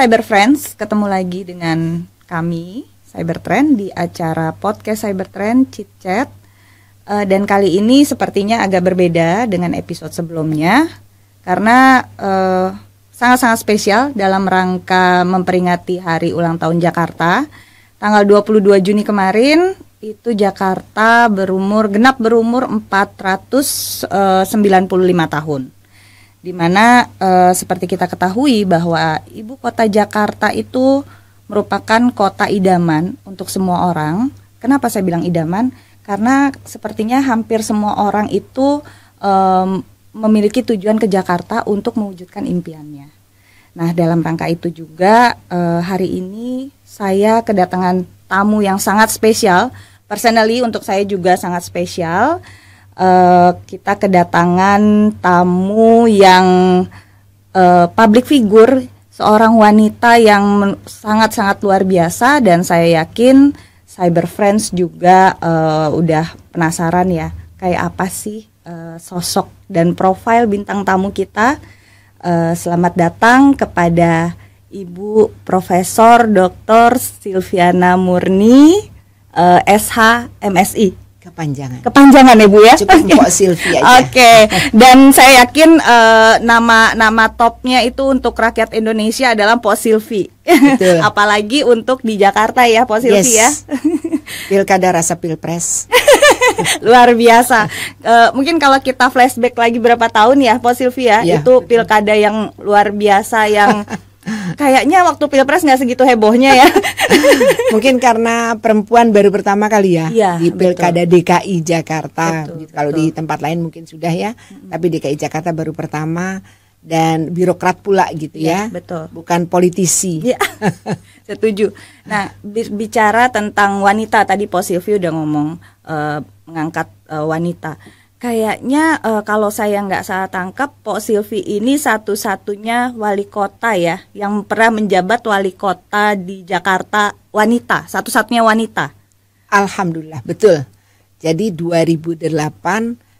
Cyber Friends, ketemu lagi dengan kami Cybertrend di acara podcast Cybertrend Chit Chat. Uh, dan kali ini sepertinya agak berbeda dengan episode sebelumnya karena sangat sangat-sangat spesial dalam rangka memperingati Hari Ulang Tahun Jakarta. Tanggal 22 Juni kemarin itu Jakarta berumur genap berumur 495 tahun di mana e, seperti kita ketahui bahwa ibu kota Jakarta itu merupakan kota idaman untuk semua orang. Kenapa saya bilang idaman? Karena sepertinya hampir semua orang itu e, memiliki tujuan ke Jakarta untuk mewujudkan impiannya. Nah, dalam rangka itu juga e, hari ini saya kedatangan tamu yang sangat spesial. Personally untuk saya juga sangat spesial uh, kita kedatangan tamu yang uh, public figure, seorang wanita yang sangat-sangat luar biasa dan saya yakin Cyber Friends juga uh, udah penasaran ya kayak apa sih uh, sosok dan profil bintang tamu kita. Uh, selamat datang kepada Ibu Profesor Dr. Silviana Murni uh, SH MSI. Kepanjangan. Kepanjangan ya Bu ya. Cukup Mpok Silvi aja. Oke. Okay. Dan saya yakin uh, nama nama topnya itu untuk rakyat Indonesia adalah Pok Silvi. Betul. Apalagi untuk di Jakarta ya Pok Silvi yes. ya. Pilkada rasa pilpres. Luar biasa. Uh, mungkin kalau kita flashback lagi berapa tahun ya Pok Silvi ya, ya itu pilkada yang luar biasa yang Kayaknya waktu pilpres nggak segitu hebohnya ya. Mungkin karena perempuan baru pertama kali ya, ya di pilkada betul. DKI Jakarta. Betul, gitu. Kalau di tempat lain mungkin sudah ya, hmm. tapi DKI Jakarta baru pertama dan birokrat pula gitu ya. ya. Betul. Bukan politisi. Ya. Setuju. Nah, bicara tentang wanita tadi Pak Silvi udah ngomong uh, mengangkat uh, wanita Kayaknya uh, kalau saya nggak salah tangkap, Pok Silvi ini satu-satunya wali kota ya yang pernah menjabat wali kota di Jakarta wanita, satu-satunya wanita. Alhamdulillah, betul. Jadi 2008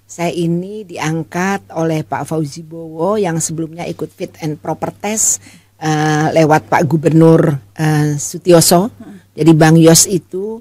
saya ini diangkat oleh Pak Fauzi Bowo yang sebelumnya ikut fit and proper test uh, lewat Pak Gubernur uh, Sutioso. Jadi Bang Yos itu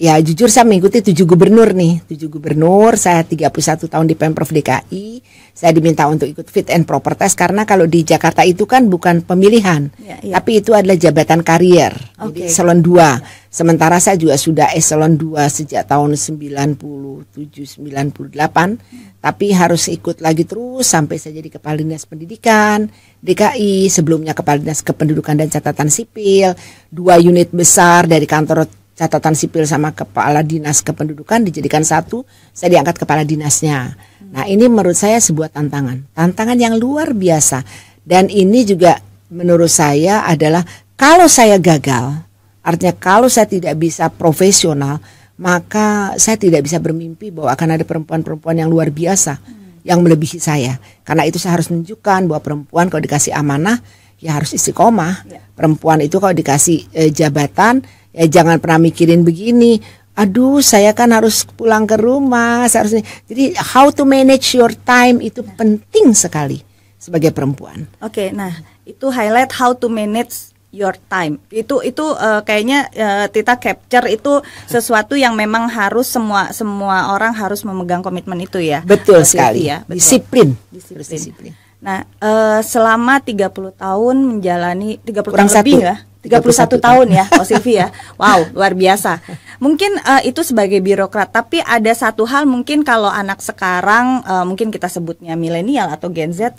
Ya jujur saya mengikuti tujuh gubernur nih, tujuh gubernur. Saya 31 tahun di Pemprov DKI. Saya diminta untuk ikut fit and proper test karena kalau di Jakarta itu kan bukan pemilihan, ya, ya. tapi itu adalah jabatan karier. Okay. Jadi eselon 2. Ya. Sementara saya juga sudah eselon 2 sejak tahun 97 98, tapi harus ikut lagi terus sampai saya jadi kepala dinas pendidikan DKI, sebelumnya kepala dinas kependudukan dan catatan sipil, dua unit besar dari kantor catatan sipil sama kepala dinas kependudukan dijadikan satu, saya diangkat kepala dinasnya. Nah, ini menurut saya sebuah tantangan, tantangan yang luar biasa. Dan ini juga menurut saya adalah kalau saya gagal, artinya kalau saya tidak bisa profesional, maka saya tidak bisa bermimpi bahwa akan ada perempuan-perempuan yang luar biasa yang melebihi saya. Karena itu saya harus menunjukkan bahwa perempuan kalau dikasih amanah ya harus istiqomah. Ya. Perempuan itu kalau dikasih eh, jabatan ya jangan pernah mikirin begini. Aduh saya kan harus pulang ke rumah seharusnya. Jadi how to manage your time itu penting sekali sebagai perempuan. Oke okay, nah itu highlight how to manage your time. Itu itu uh, kayaknya uh, Tita capture itu sesuatu yang memang harus semua semua orang harus memegang komitmen itu ya. Betul sekali. ya betul. disiplin. Disiplin, disiplin. Nah, uh, selama 30 tahun menjalani 30 Kurang tahun lebih ya. 31 tahun ya, Pak Silvi ya. Wow, luar biasa. Mungkin uh, itu sebagai birokrat, tapi ada satu hal mungkin kalau anak sekarang uh, mungkin kita sebutnya milenial atau Gen Z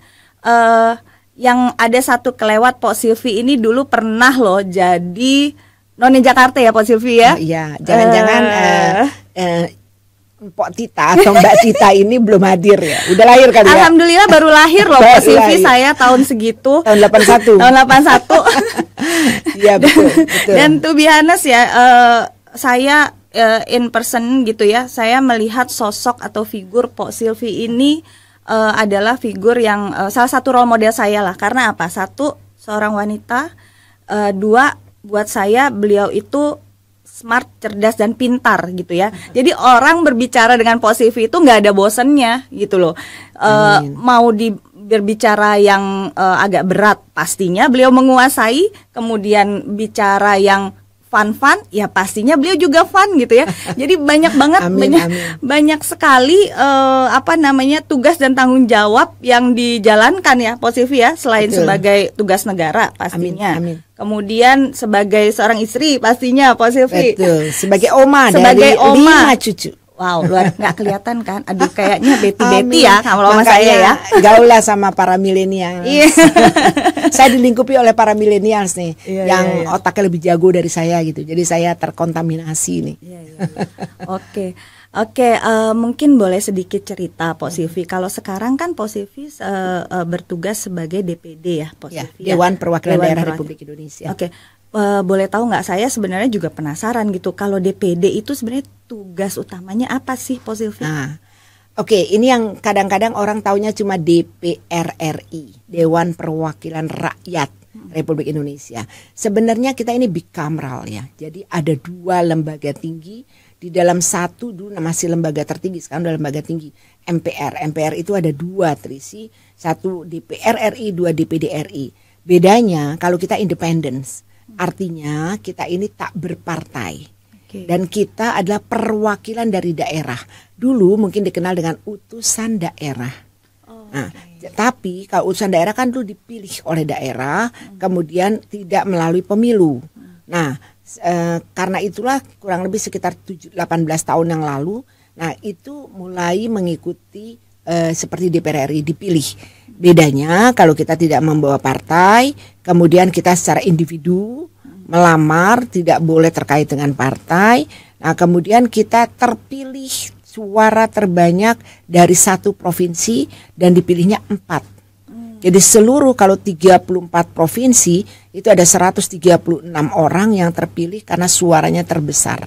uh, yang ada satu kelewat Pak Silvi ini dulu pernah loh jadi noni Jakarta ya Pak Silvi ya. Oh, iya, jangan-jangan uh, uh, Pok Tita atau Mbak Tita ini belum hadir ya. Udah lahir kan ya? Alhamdulillah baru lahir loh Pak Silvi saya tahun segitu. Tahun 81. tahun 81. Iya betul, betul. Dan tuh honest ya uh, saya uh, in person gitu ya. Saya melihat sosok atau figur Pok Silvi ini uh, adalah figur yang uh, salah satu role model saya lah. Karena apa? Satu seorang wanita, uh, dua buat saya beliau itu smart, cerdas dan pintar gitu ya. Jadi orang berbicara dengan positif itu nggak ada bosennya gitu loh. Uh, mau di berbicara yang uh, agak berat pastinya beliau menguasai, kemudian bicara yang fun-fun, ya pastinya beliau juga fun gitu ya. Jadi banyak banget amin, banyak amin. banyak sekali uh, apa namanya tugas dan tanggung jawab yang dijalankan ya Posivi ya selain Betul. sebagai tugas negara pastinya. Amin, amin. Kemudian sebagai seorang istri pastinya Posivi. Betul. Sebagai oma sebagai dari oma. lima cucu. Wow, luar nggak kelihatan kan? Aduh, kayaknya Betty Betty ya kalau sama saya ya. Gaul lah sama para milenial. Iya. saya dilingkupi oleh para milenials nih, iya, yang iya, iya. otaknya lebih jago dari saya gitu. Jadi saya terkontaminasi nih. Iya, iya. iya. Oke. Oke, uh, mungkin boleh sedikit cerita Pak Sivi. Kalau sekarang kan Pak Sivi uh, uh, bertugas sebagai DPD ya, Pak ya. Dewan Perwakilan Dewan Daerah Republik Indonesia. Oke, uh, boleh tahu nggak saya sebenarnya juga penasaran gitu kalau DPD itu sebenarnya tugas utamanya apa sih Posilvi? Nah, Oke, okay, ini yang kadang-kadang orang taunya cuma DPR RI, Dewan Perwakilan Rakyat hmm. Republik Indonesia. Sebenarnya kita ini bicameral ya. Jadi ada dua lembaga tinggi di dalam satu dulu masih lembaga tertinggi sekarang udah lembaga tinggi MPR. MPR itu ada dua Trisi, satu DPR RI, dua DPD RI. Bedanya kalau kita independence Artinya kita ini tak berpartai. Okay. Dan kita adalah perwakilan dari daerah. Dulu mungkin dikenal dengan utusan daerah. Oh, nah, okay. tapi kalau utusan daerah kan dulu dipilih oleh daerah, hmm. kemudian tidak melalui pemilu. Hmm. Nah, e, karena itulah kurang lebih sekitar 7, 18 tahun yang lalu, nah itu mulai mengikuti e, seperti DPR RI dipilih. Bedanya kalau kita tidak membawa partai, kemudian kita secara individu melamar tidak boleh terkait dengan partai. Nah, kemudian kita terpilih suara terbanyak dari satu provinsi dan dipilihnya empat. Jadi seluruh kalau 34 provinsi itu ada 136 orang yang terpilih karena suaranya terbesar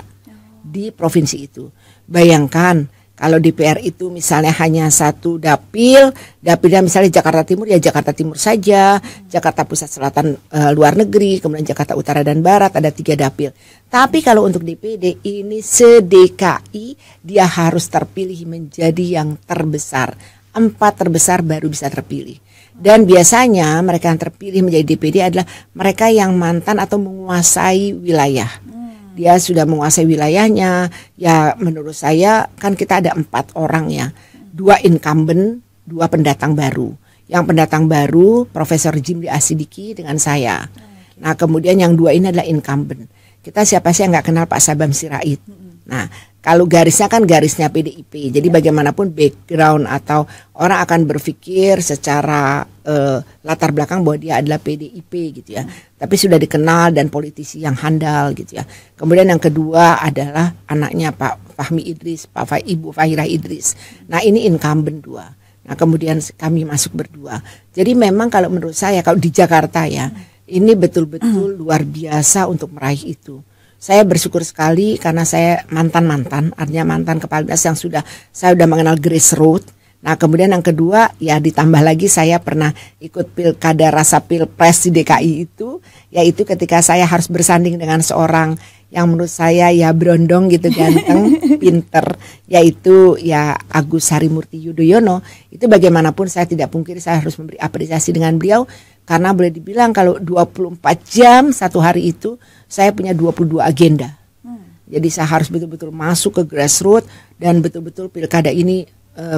di provinsi itu. Bayangkan kalau DPR itu misalnya hanya satu dapil, dapilnya misalnya Jakarta Timur ya Jakarta Timur saja, Jakarta Pusat Selatan e, luar negeri, kemudian Jakarta Utara dan Barat ada tiga dapil. Tapi kalau untuk DPD ini sedekai dia harus terpilih menjadi yang terbesar. Empat terbesar baru bisa terpilih. Dan biasanya mereka yang terpilih menjadi DPD adalah mereka yang mantan atau menguasai wilayah dia sudah menguasai wilayahnya. Ya menurut saya kan kita ada empat orang ya, dua incumbent, dua pendatang baru. Yang pendatang baru Profesor Jimli Asidiki dengan saya. Nah kemudian yang dua ini adalah incumbent. Kita siapa sih yang nggak kenal Pak Sabam Sirait. Nah kalau garisnya kan garisnya PDIP. Jadi bagaimanapun background atau orang akan berpikir secara uh, latar belakang bahwa dia adalah PDIP gitu ya. Tapi sudah dikenal dan politisi yang handal gitu ya. Kemudian yang kedua adalah anaknya Pak Fahmi Idris, Pak Fah, Ibu Fahira Idris. Nah, ini incumbent dua. Nah, kemudian kami masuk berdua. Jadi memang kalau menurut saya kalau di Jakarta ya, ini betul-betul luar biasa untuk meraih itu saya bersyukur sekali karena saya mantan-mantan, artinya mantan kepala dinas yang sudah saya sudah mengenal grassroots. Nah kemudian yang kedua ya ditambah lagi saya pernah ikut pilkada rasa pilpres di DKI itu, yaitu ketika saya harus bersanding dengan seorang yang menurut saya ya berondong gitu ganteng, pinter, yaitu ya Agus Harimurti Yudhoyono. Itu bagaimanapun saya tidak pungkiri saya harus memberi apresiasi dengan beliau karena boleh dibilang kalau 24 jam satu hari itu saya punya 22 agenda. Hmm. Jadi saya harus betul-betul masuk ke grassroots dan betul-betul pilkada ini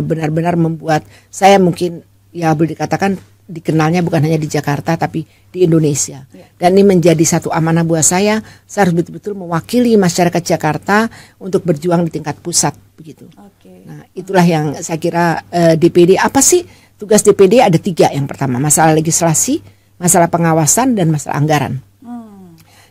benar-benar uh, membuat saya mungkin ya boleh dikatakan dikenalnya bukan hanya di Jakarta tapi di Indonesia. Ya. Dan ini menjadi satu amanah buat saya, saya harus betul-betul mewakili masyarakat Jakarta untuk berjuang di tingkat pusat begitu. Okay. Nah, itulah yang saya kira uh, eh, DPD apa sih tugas DPD ada tiga yang pertama masalah legislasi, masalah pengawasan dan masalah anggaran.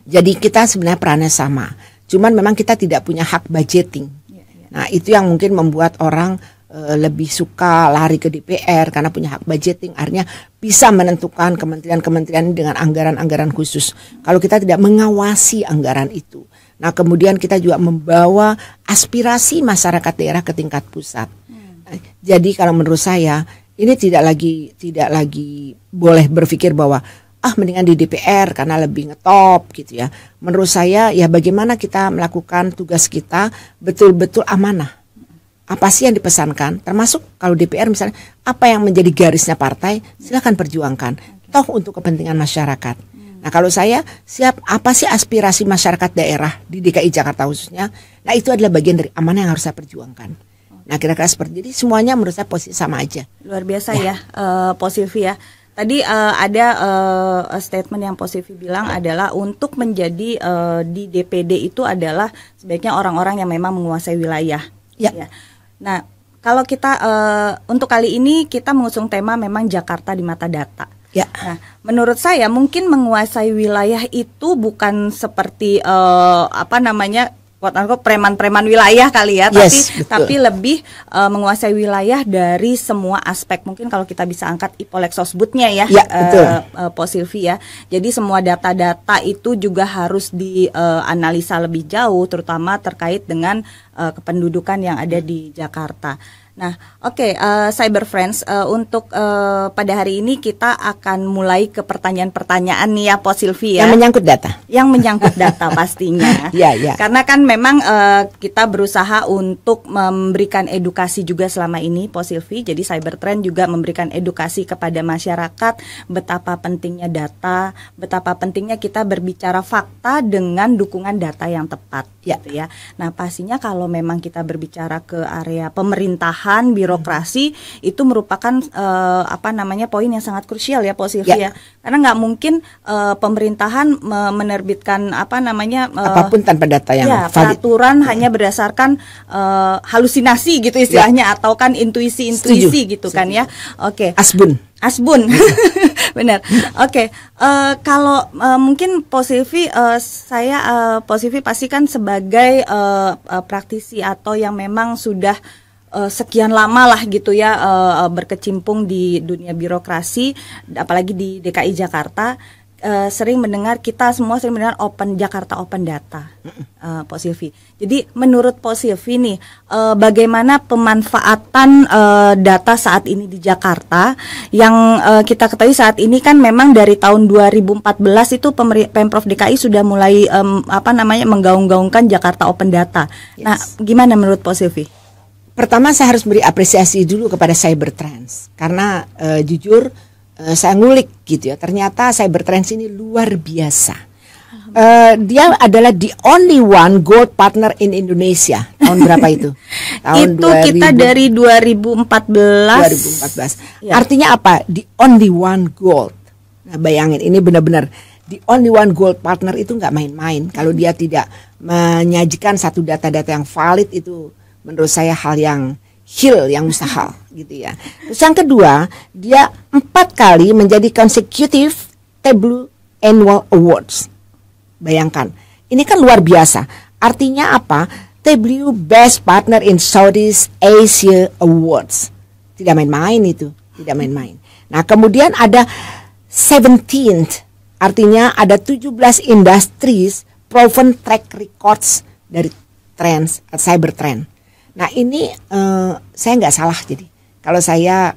Jadi kita sebenarnya perannya sama. Cuman memang kita tidak punya hak budgeting. Ya, ya. Nah, itu yang mungkin membuat orang lebih suka lari ke DPR karena punya hak budgeting. Artinya bisa menentukan kementerian-kementerian dengan anggaran-anggaran khusus. Kalau kita tidak mengawasi anggaran itu. Nah, kemudian kita juga membawa aspirasi masyarakat daerah ke tingkat pusat. Hmm. Jadi kalau menurut saya ini tidak lagi tidak lagi boleh berpikir bahwa ah mendingan di DPR karena lebih ngetop gitu ya. Menurut saya ya bagaimana kita melakukan tugas kita betul-betul amanah. Apa sih yang dipesankan? Termasuk kalau DPR misalnya apa yang menjadi garisnya partai silakan perjuangkan. Toh untuk kepentingan masyarakat. Nah kalau saya siap apa sih aspirasi masyarakat daerah di DKI Jakarta khususnya? Nah itu adalah bagian dari amanah yang harus saya perjuangkan. Nah kira-kira seperti ini. Semuanya menurut saya posisi sama aja. Luar biasa ya, ya uh, Pak Silvi ya. Tadi uh, ada uh, statement yang positif bilang adalah untuk menjadi uh, di DPD itu adalah sebaiknya orang-orang yang memang menguasai wilayah. Ya. ya. Nah, kalau kita uh, untuk kali ini kita mengusung tema memang Jakarta di mata data. Ya. Nah, menurut saya mungkin menguasai wilayah itu bukan seperti uh, apa namanya quote preman-preman wilayah kali ya, yes, tapi tapi lebih uh, menguasai wilayah dari semua aspek. Mungkin kalau kita bisa angkat ipolexosbutnya ya, ya uh, uh, Po Silvi ya. Jadi semua data-data itu juga harus dianalisa uh, lebih jauh, terutama terkait dengan uh, kependudukan yang ada di Jakarta. Nah, oke, okay, uh, eh, Cyber Friends, uh, untuk uh, pada hari ini kita akan mulai ke pertanyaan-pertanyaan nih ya, Po Silvi ya. Yang menyangkut data. Yang menyangkut data pastinya. Iya, iya. Karena kan memang uh, kita berusaha untuk memberikan edukasi juga selama ini, Po Silvi. Jadi Cybertrend juga memberikan edukasi kepada masyarakat betapa pentingnya data, betapa pentingnya kita berbicara fakta dengan dukungan data yang tepat, ya. gitu ya. Nah, pastinya kalau memang kita berbicara ke area pemerintahan birokrasi hmm. itu merupakan uh, apa namanya poin yang sangat krusial ya Pak Silvia ya. karena nggak mungkin uh, pemerintahan menerbitkan apa namanya uh, apa pun tanpa data yang ya, peraturan hmm. hanya berdasarkan uh, halusinasi gitu istilahnya ya. atau kan intuisi-intuisi gitu kan ya oke okay. asbun asbun benar oke okay. uh, kalau uh, mungkin positif uh, saya uh, pasti kan sebagai uh, uh, praktisi atau yang memang sudah uh, sekian lama lah gitu ya uh, berkecimpung di dunia birokrasi apalagi di DKI Jakarta uh, sering mendengar kita semua sering mendengar open Jakarta Open Data uh, Pak Silvi. Jadi menurut Pak Silvi nih uh, bagaimana pemanfaatan uh, data saat ini di Jakarta yang uh, kita ketahui saat ini kan memang dari tahun 2014 itu Pemprov DKI sudah mulai um, apa namanya menggaung-gaungkan Jakarta Open Data. Yes. Nah, gimana menurut Pak Silvi? Pertama saya harus beri apresiasi dulu kepada Cybertrans karena uh, jujur uh, saya ngulik gitu ya. Ternyata Cybertrans ini luar biasa. Uh, dia adalah the only one gold partner in Indonesia. Tahun berapa itu? Tahun itu 2000, kita dari 2014. 2014. Ya. Artinya apa? The only one gold. Nah, bayangin ini benar-benar the only one gold partner itu nggak main-main. Kalau dia tidak menyajikan satu data-data yang valid itu menurut saya hal yang hil yang mustahil gitu ya. Terus yang kedua, dia empat kali menjadi consecutive Tableau Annual Awards. Bayangkan, ini kan luar biasa. Artinya apa? Tableau Best Partner in Southeast Asia Awards. Tidak main-main itu, tidak main-main. Nah, kemudian ada 17th, artinya ada 17 industries proven track records dari trends, cyber trend. Nah ini uh, saya nggak salah jadi kalau saya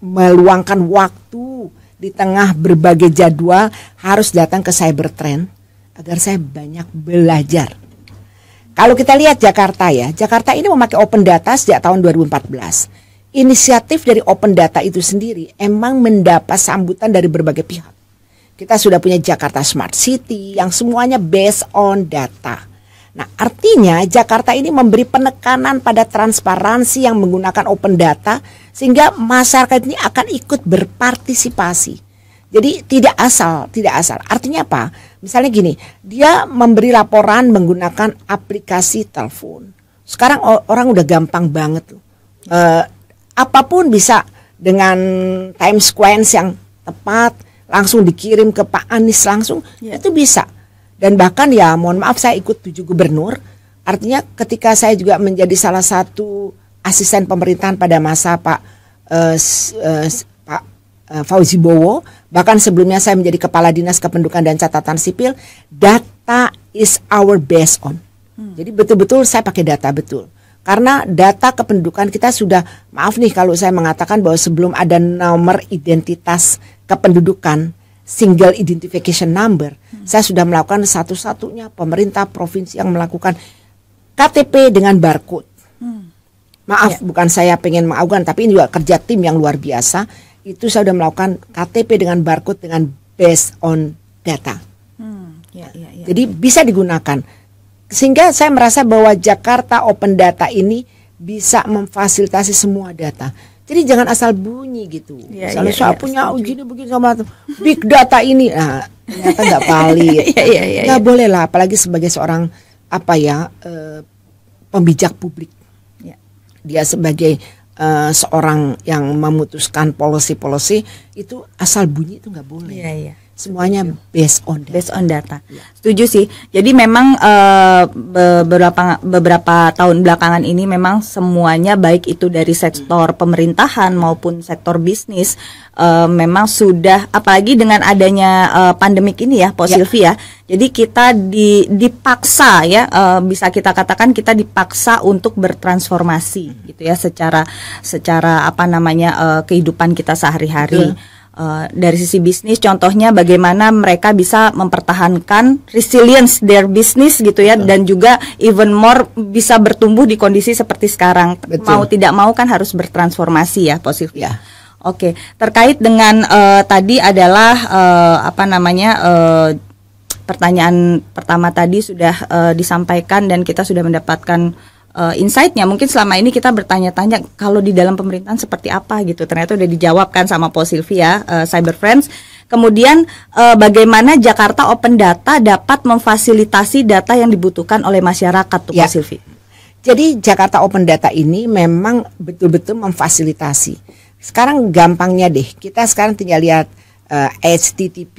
meluangkan waktu di tengah berbagai jadwal harus datang ke Cybertrend agar saya banyak belajar. Kalau kita lihat Jakarta ya, Jakarta ini memakai open data sejak tahun 2014. Inisiatif dari open data itu sendiri emang mendapat sambutan dari berbagai pihak. Kita sudah punya Jakarta Smart City yang semuanya based on data. Nah, artinya Jakarta ini memberi penekanan pada transparansi yang menggunakan open data sehingga masyarakat ini akan ikut berpartisipasi. Jadi tidak asal, tidak asal. Artinya apa? Misalnya gini, dia memberi laporan menggunakan aplikasi telepon. Sekarang orang udah gampang banget tuh. Uh, apa pun bisa dengan time sequence yang tepat, langsung dikirim ke Pak Anies langsung, yeah. itu bisa dan bahkan ya mohon maaf saya ikut tujuh gubernur. Artinya ketika saya juga menjadi salah satu asisten pemerintahan pada masa Pak uh, uh, Pak uh, Fauzi Bowo bahkan sebelumnya saya menjadi kepala dinas kependudukan dan catatan sipil data is our best on. Hmm. jadi betul-betul saya pakai data betul. Karena data kependudukan kita sudah maaf nih kalau saya mengatakan bahwa sebelum ada nomor identitas kependudukan single identification number. Hmm. Saya sudah melakukan satu-satunya pemerintah provinsi yang melakukan KTP dengan barcode. Hmm. Maaf, bukan saya pengen mengagukan, tapi ini juga kerja tim yang luar biasa. Itu saya sudah melakukan KTP dengan barcode dengan based on data. Hmm, ya, ya, ya. Jadi bisa digunakan. Sehingga saya merasa bahwa Jakarta Open Data ini bisa memfasilitasi semua data. Jadi jangan asal bunyi gitu. Ya, Misalnya ya, saya ya, punya begini begini sama big data ini, nah, ternyata nggak valid. Iya, iya, iya, Nggak iya. boleh lah, apalagi sebagai seorang apa ya eh, pembijak publik. Ya. Dia sebagai eh, seorang yang memutuskan policy-policy itu asal bunyi itu nggak boleh. Iya, iya. Semuanya based on data. based on data. Setuju sih. Jadi memang eh, beberapa beberapa tahun belakangan ini memang semuanya baik itu dari sektor pemerintahan maupun sektor bisnis eh, memang sudah apalagi dengan adanya eh, pandemik ini ya, Po Ya. Silvi ya. Jadi kita di, dipaksa ya eh, bisa kita katakan kita dipaksa untuk bertransformasi gitu ya secara secara apa namanya eh, kehidupan kita sehari-hari. Betul. Uh, dari sisi bisnis contohnya bagaimana mereka bisa mempertahankan resilience their business gitu ya dan juga even more bisa bertumbuh di kondisi seperti sekarang Betul. mau tidak mau kan harus bertransformasi ya positif Ya. Oke, terkait dengan eh, tadi adalah eh, apa namanya eh, pertanyaan pertama tadi sudah eh, disampaikan dan kita sudah mendapatkan eh, insight-nya. Mungkin selama ini kita bertanya-tanya kalau di dalam pemerintahan seperti apa gitu. Ternyata udah dijawabkan sama Po Sylvia, eh, Cyber Friends. Kemudian eh, bagaimana Jakarta Open Data dapat memfasilitasi data yang dibutuhkan oleh masyarakat tuh Ya. Sylvie? Jadi Jakarta Open Data ini memang betul-betul memfasilitasi. Sekarang gampangnya deh, kita sekarang tinggal lihat eh, HTTP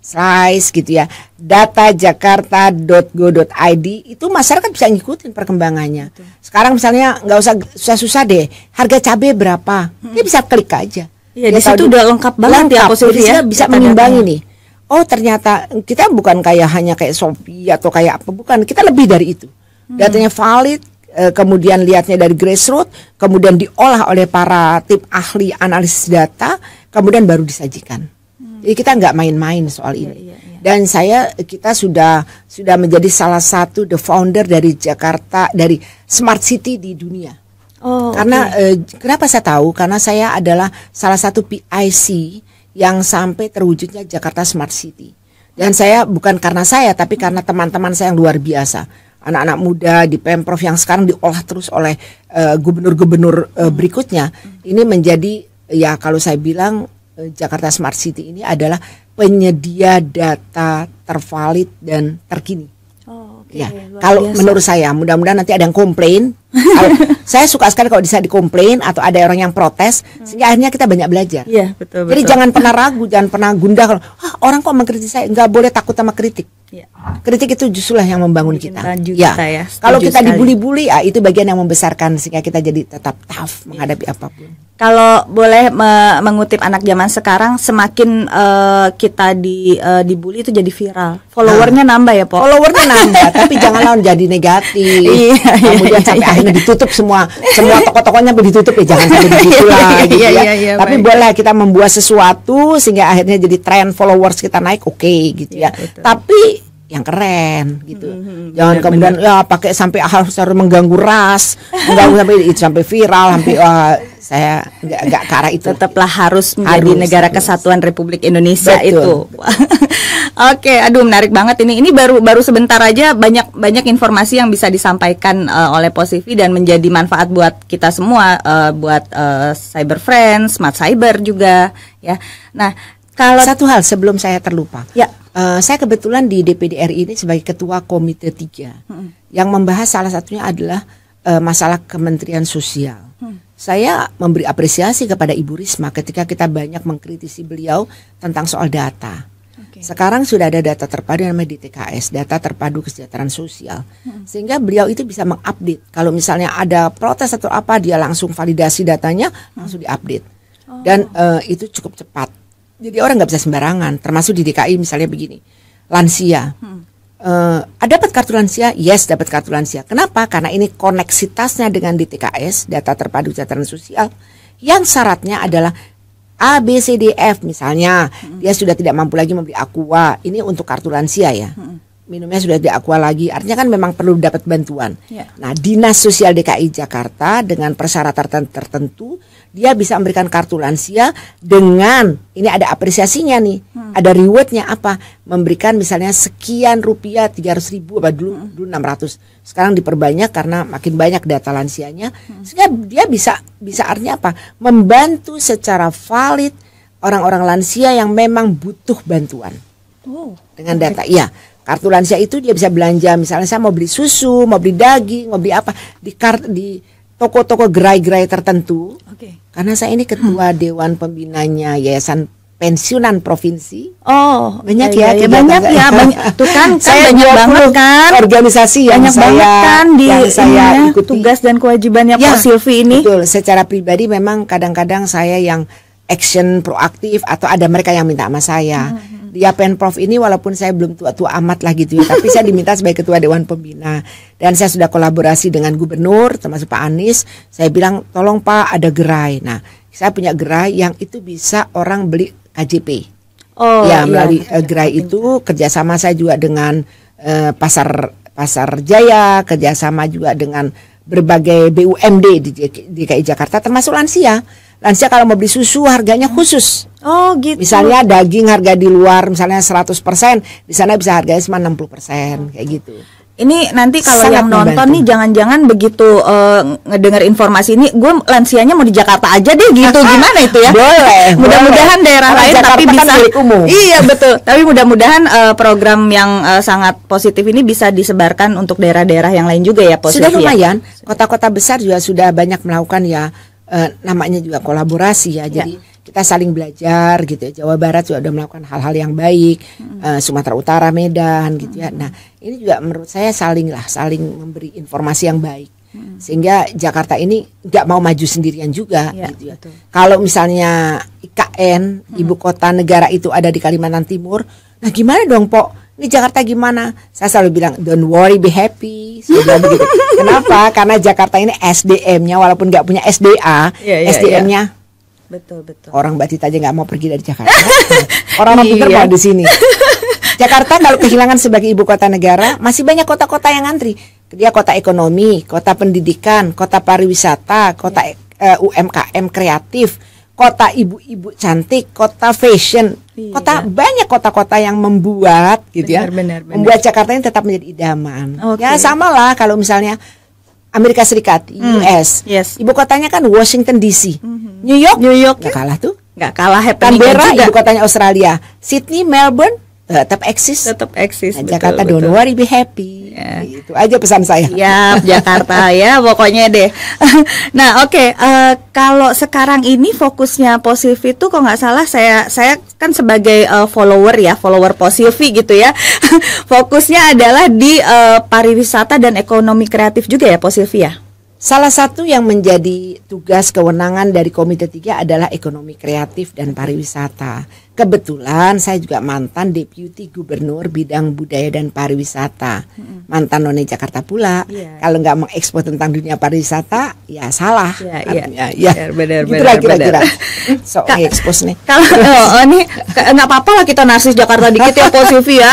slice gitu ya, datajakarta.go.id itu masyarakat bisa ngikutin perkembangannya. Sekarang misalnya nggak usah susah-susah deh, harga cabai berapa, dia bisa klik aja. Iya, Dia di situ udah lengkap banget ya, lengkap. Po Sylvie, Jadi ya, bisa mengimbangi nih. Oh ternyata kita bukan kayak hanya kayak Shopee atau kayak apa, bukan. Kita lebih dari itu. Datanya valid, eh, kemudian lihatnya dari grassroots, kemudian diolah oleh para tim ahli analisis data, kemudian baru disajikan. Jadi kita nggak main-main soal ini. iya, iya. Dan saya kita sudah sudah menjadi salah satu the founder dari Jakarta dari smart city di dunia. Oh, Karena eh, kenapa saya tahu? Karena saya adalah salah satu PIC yang sampai terwujudnya Jakarta Smart City. Dan saya bukan karena saya, tapi karena teman-teman saya yang luar biasa. Anak-anak muda di Pemprov yang sekarang diolah terus oleh eh, gubernur-gubernur eh, berikutnya. Ini menjadi ya kalau saya bilang eh, Jakarta Smart City ini adalah penyedia data tervalid dan terkini. Oh, oke. Ya, Luar kalau biasa. menurut saya, mudah-mudahan nanti ada yang komplain. Saya suka sekali kalau bisa dikomplain atau ada orang yang protes, sehingga akhirnya kita banyak belajar. Iya, betul Jadi betul. jangan pernah ragu, jangan pernah gundah kalau ah, orang kok mengkritik saya, nggak boleh takut sama kritik. Iya. Kritik itu justru lah yang membangun Bikin kita. Ya. kita ya, setuju Kalau kita dibully-bully, ya itu bagian yang membesarkan sehingga kita jadi tetap tough menghadapi apa pun. Kalau boleh me- mengutip anak zaman sekarang, semakin eh, kita di eh, dibully itu jadi viral. Followernya nambah ya, Po. Followernya nambah, tapi jangan lawan jadi negatif. Iya, iya, Kemudian iya, sampai iya. Akhirnya ditutup semua, semua toko-tokonya ditutup ya jangan sampai begitu lah Iya, gitu iya, ya. iya, iya, tapi baik. boleh kita membuat sesuatu sehingga akhirnya jadi tren followers kita naik, oke gitu Iya, ya. betul. Tapi yang keren gitu. Mhm, Jangan benar, kemudian ya pakai sampai harus harus mengganggu ras, mengganggu sampai itu sampai viral, sampai wah, saya nggak nggak ke arah itu. Tetaplah harus menjadi Harus, negara harus. kesatuan Republik Indonesia Betul. itu. Oke, aduh menarik banget ini. Ini baru baru sebentar aja banyak banyak informasi yang bisa disampaikan eh, oleh Posivi dan menjadi manfaat buat kita semua, eh, buat eh, cyber friends, smart cyber juga, ya. Nah, kalau Satu hal sebelum saya terlupa. ya, Eh, saya kebetulan di DPD RI ini sebagai ketua komite 3 yang membahas salah satunya adalah eh, masalah Kementerian Sosial. Saya memberi apresiasi kepada Ibu Risma ketika kita banyak mengkritisi beliau tentang soal data. Sekarang sudah ada data terpadu yang namanya DTKS, data terpadu kesejahteraan sosial. Sehingga beliau itu bisa mengupdate. Kalau misalnya ada protes atau apa, dia langsung validasi datanya, langsung diupdate. Dan eh, itu cukup cepat. Jadi orang nggak bisa sembarangan. Termasuk di DKI misalnya begini, lansia. Eh, dapat kartu lansia? Yes, dapat kartu lansia. Kenapa? Karena ini koneksitasnya dengan DTKS, data terpadu kesejahteraan sosial, yang syaratnya adalah A, B, C, D, F misalnya dia sudah tidak mampu lagi membeli aqua ini untuk kartu lansia ya minumnya sudah di aqua lagi. Artinya kan memang perlu dapat bantuan. Ya. Nah, Dinas Sosial DKI Jakarta dengan persyaratan tertentu dia bisa memberikan kartu lansia dengan ini ada apresiasinya nih. Hmm. Ada rewardnya apa? Memberikan misalnya sekian rupiah 300 ribu apa dulu hmm. dulu 600. Sekarang diperbanyak karena makin banyak data lansianya. Hmm. Sehingga dia bisa bisa artinya apa? Membantu secara valid orang-orang lansia yang memang butuh bantuan. Oh, dengan data. Iya kartu lansia itu dia bisa belanja misalnya saya mau beli susu mau beli daging mau beli apa di kart di toko-toko gerai-gerai tertentu okay. karena saya ini ketua hmm. dewan pembinanya yayasan pensiunan provinsi. Oh, banyak ya, ya, ya banyak ya, banyak. Tuh kan, kan saya banyak banget kan organisasi yang banyak saya kan di yang saya ya, ikuti. tugas dan kewajibannya ya, Pak Silvi ini. Betul, secara pribadi memang kadang-kadang saya yang action proaktif atau ada mereka yang minta sama saya. Hmm di Penprov ini walaupun saya belum tua-tua amat lah gitu ya, tapi saya diminta sebagai ketua dewan pembina dan saya sudah kolaborasi dengan gubernur termasuk Pak Anies. Saya bilang tolong Pak ada gerai. Nah, saya punya gerai yang itu bisa orang beli KJP. Oh, ya iya. melalui iya, gerai itu kerjasama saya juga dengan uh, pasar pasar Jaya, kerjasama juga dengan berbagai BUMD di DKI Jakarta termasuk lansia. Lansia kalau mau beli susu harganya khusus. Oh gitu. Misalnya daging harga di luar misalnya 100%, di sana bisa harganya cuma 60% kayak gitu. Ini nanti kalau Sangat yang nonton membantu. nih jangan-jangan begitu uh, ngedengar informasi ini, gue lansianya mau di Jakarta aja deh gitu. Gimana itu ya? Boleh. mudah-mudahan daerah lain Jakarta tapi kan bisa. Umum. Iya betul. tapi mudah-mudahan uh, program yang uh, sangat positif ini bisa disebarkan untuk daerah-daerah yang lain juga ya positif. Sudah ya? lumayan. Kota-kota besar juga sudah banyak melakukan ya uh, namanya juga kolaborasi ya. Jadi ya. kita saling belajar gitu ya. Jawa Barat juga sudah melakukan hal-hal yang baik, hmm. uh, Sumatera Utara, Medan gitu ya. Nah, ini juga menurut saya saling lah, saling memberi informasi yang baik. Hmm. Sehingga Jakarta ini nggak mau maju sendirian juga ya, gitu ya. Kalau misalnya IKN, hmm. ibu kota negara itu ada di Kalimantan Timur, nah gimana dong, Pok? Ini Jakarta gimana? Saya selalu bilang don't worry be happy. Saya begitu. Kenapa? Karena Jakarta ini SDM-nya walaupun nggak punya SDA, yeah, yeah, SDM-nya yeah. Betul betul. Orang Mbak Tita aja nggak mau pergi dari Jakarta. Orang-orang pintar iya. mau di sini. Jakarta kalau kehilangan sebagai ibu kota negara masih banyak kota-kota yang antri. Dia kota ekonomi, kota pendidikan, kota pariwisata, kota uh, eh, UMKM kreatif kota ibu-ibu cantik, kota fashion, iya. kota banyak kota-kota yang membuat gitu ya, benar, benar. membuat Jakarta ini tetap menjadi idaman. Okay. Ya sama lah kalau misalnya Amerika Serikat, hmm. US, yes. ibu kotanya kan Washington DC, mm-hmm. New York, New York nggak kalah tuh, nggak kalah Canberra, ibu kotanya Australia, Sydney, Melbourne, tetap eksis. Tetap eksis. Nah, Jakarta betul. don't worry be happy. Ya. Itu aja pesan saya. Ya Jakarta ya pokoknya deh. nah oke okay, uh, eh, kalau sekarang ini fokusnya Posivi itu kok nggak salah saya saya kan sebagai uh, follower ya follower Posivi gitu ya. Fokusnya adalah di uh, pariwisata dan ekonomi kreatif juga ya Posivi ya. Salah satu yang menjadi tugas kewenangan dari Komite 3 adalah ekonomi kreatif dan pariwisata. Kebetulan saya juga mantan Deputi Gubernur Bidang Budaya dan Pariwisata. Mantan None Jakarta pula. Yeah. Kalau nggak mengekspor tentang dunia pariwisata, ya salah. Yeah, iya. Artinya, ya. Benar, gitu benar, kira-kira. So, Ka ekspos nih. Kalau oh, oh, ini nggak apa-apa lah kita narsis Jakarta dikit ya, Posivi ya.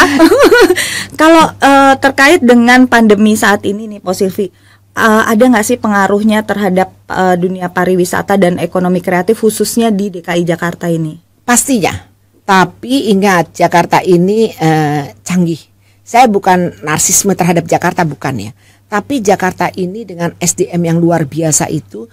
Kalau uh, terkait dengan pandemi saat ini nih, Posivi uh, ada nggak sih pengaruhnya terhadap uh, dunia pariwisata dan ekonomi kreatif khususnya di DKI Jakarta ini? Pastinya. Tapi ingat Jakarta ini uh, canggih. Saya bukan narsisme terhadap Jakarta bukan ya. Tapi Jakarta ini dengan SDM yang luar biasa itu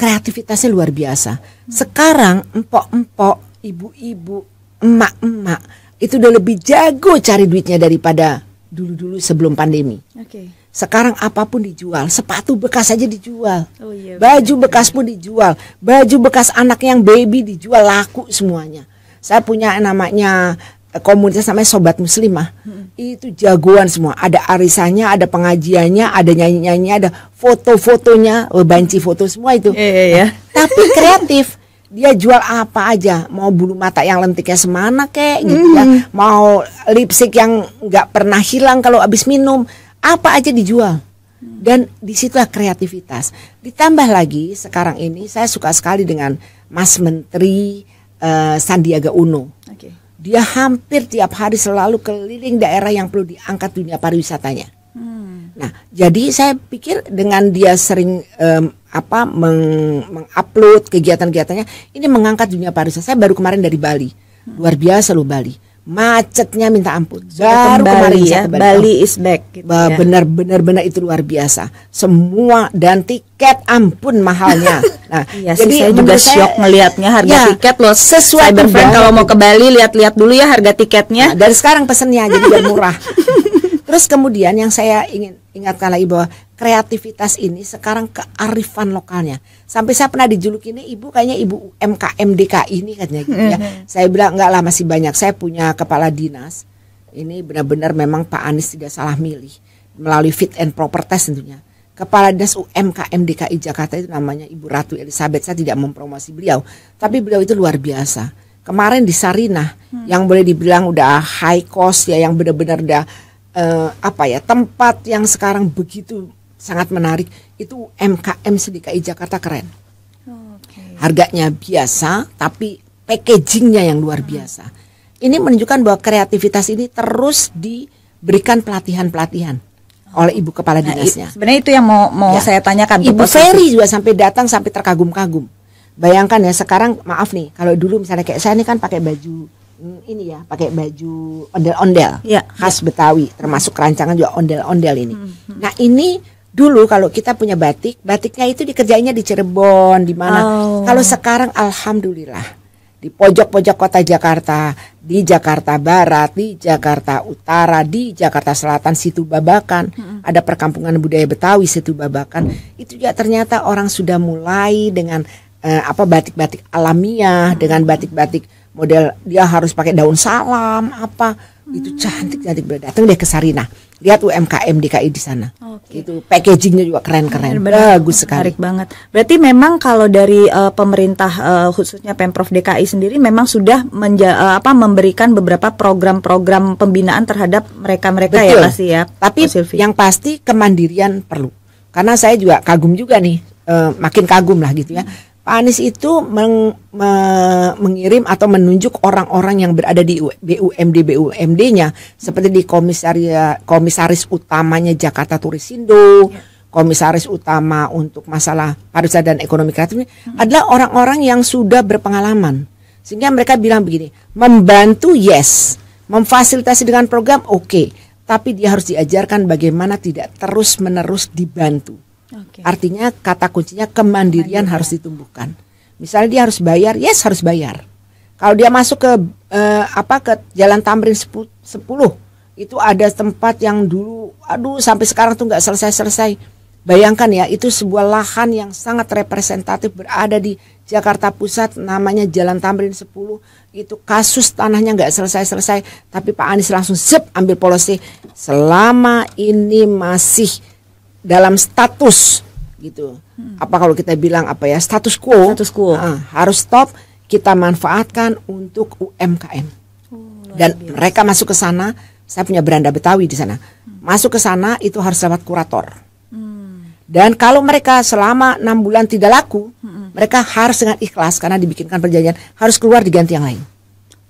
kreativitasnya luar biasa. Sekarang empok-empok, ibu-ibu, emak-emak itu udah lebih jago cari duitnya daripada dulu-dulu sebelum pandemi. Okay. Sekarang apa pun dijual, sepatu bekas aja dijual, oh, iya, baju bekas pun dijual, baju bekas anak yang baby dijual laku semuanya. Saya punya namanya eh, komunitas namanya Sobat Muslimah. Hmm. Itu jagoan semua. Ada arisannya, ada pengajiannya, ada nyanyi-nyanyi, ada foto-fotonya, oh, banci foto semua itu. Iya, iya, iya. Tapi kreatif. Dia jual apa aja, mau bulu mata yang lentiknya semana kek gitu ya, hmm. mau lipstick yang nggak pernah hilang kalau habis minum apa aja dijual dan di situlah kreativitas. Ditambah lagi sekarang ini saya suka sekali dengan Mas Menteri uh, Sandiaga Uno. Okay. dia hampir tiap hari selalu keliling daerah yang perlu diangkat dunia pariwisatanya. Hmm. Nah, jadi saya pikir dengan dia sering um, apa meng, mengupload kegiatan-kegiatannya, ini mengangkat dunia pariwisata. Saya baru kemarin dari Bali, luar biasa loh Bali macetnya minta ampun. Sudah Baru kemarin ya, Bali. Bali is back. Gitu ya. Benar-benar benar itu luar biasa. Semua dan tiket ampun mahalnya. Nah, iya jadi saya juga saya, shock melihatnya harga ya, tiket loh. Sesuai friend kalau mau ke Bali lihat-lihat dulu ya harga tiketnya. Nah, dari sekarang pesennya jadi biar murah. Terus kemudian yang saya ingin ingatkan lagi bahwa kreativitas ini sekarang kearifan lokalnya. Sampai saya pernah dijuluki ini ibu kayaknya ibu MKM DKI ini katanya gitu ya. saya bilang enggak lah masih banyak. Saya punya kepala dinas. Ini benar-benar memang Pak Anies tidak salah milih melalui fit and proper test tentunya. Kepala Dinas UMKM DKI Jakarta itu namanya Ibu Ratu Elizabeth. Saya tidak mempromosi beliau, tapi beliau itu luar biasa. Kemarin di Sarinah hmm. yang boleh dibilang udah high cost ya, yang benar-benar udah uh, apa ya tempat yang sekarang begitu sangat menarik itu MKM DKI Jakarta keren. Okay. Harganya biasa tapi packagingnya yang luar biasa. Ini menunjukkan bahwa kreativitas ini terus diberikan pelatihan-pelatihan oleh ibu kepala nah, dinasnya. Sebenarnya itu yang mau mau ya. saya tanyakan. Ibu Ferry juga sampai datang sampai terkagum-kagum. Bayangkan ya sekarang maaf nih kalau dulu misalnya kayak saya ini kan pakai baju Hmm, ini ya pakai baju ondel-ondel ya, khas ya. Betawi termasuk kerancangan juga ondel-ondel ini. Hmm, hmm. Nah ini dulu kalau kita punya batik, batiknya itu dikerjainnya di Cirebon, di mana. Oh. Kalau sekarang alhamdulillah di pojok-pojok kota Jakarta, di Jakarta Barat, di Jakarta Utara, di Jakarta Selatan, situ Babakan, hmm. ada perkampungan budaya Betawi situ Babakan. Itu juga ternyata orang sudah mulai dengan uh, apa batik-batik alamiah, hmm. dengan batik-batik model dia harus pakai daun salam apa. Hmm. itu cantik cantik datang deh ke Sarina. Lihat UMKM DKI di sana. Okay. itu packagingnya juga keren keren bagus sekali. menarik banget. Berarti memang kalau dari uh, pemerintah uh, khususnya pemprov DKI sendiri memang sudah menja uh, apa memberikan beberapa program-program pembinaan terhadap mereka mereka ya pasti ya? Tapi yang pasti kemandirian perlu. Karena saya juga kagum juga nih uh, makin kagum lah gitu ya Pak Anies itu meng, me, mengirim atau menunjuk orang-orang yang berada di BUMD BUMD-nya seperti di komisaria komisaris utamanya Jakarta Turisindo, ya. komisaris utama untuk masalah pariwisata dan ekonomi kreatif adalah orang-orang yang sudah berpengalaman. Sehingga mereka bilang begini, membantu yes, memfasilitasi dengan program oke, okay, tapi dia harus diajarkan bagaimana tidak terus-menerus dibantu. Okay. Artinya kata kuncinya kemandirian harus ditumbuhkan. Misalnya dia harus bayar, yes harus bayar. Kalau dia masuk ke uh, apa ke Jalan Tamrin 10, 10 itu ada tempat yang dulu aduh sampai sekarang tuh nggak selesai-selesai. Bayangkan ya, itu sebuah lahan yang sangat representatif berada di Jakarta Pusat namanya Jalan Tamrin 10. Itu kasus tanahnya nggak selesai-selesai, tapi Pak Anies langsung zip ambil polisi selama ini masih dalam status gitu. Hmm. Apa kalau kita bilang apa ya status quo? Status quo uh, harus stop. Kita manfaatkan untuk UMKM. Oh, Dan biasa. mereka masuk ke sana. Saya punya beranda Betawi di sana. Hmm. Masuk ke sana itu harus lewat kurator. Hmm. Dan kalau mereka selama enam bulan tidak laku, hmm. mereka harus dengan ikhlas karena dibikinkan perjanjian harus keluar diganti yang lain.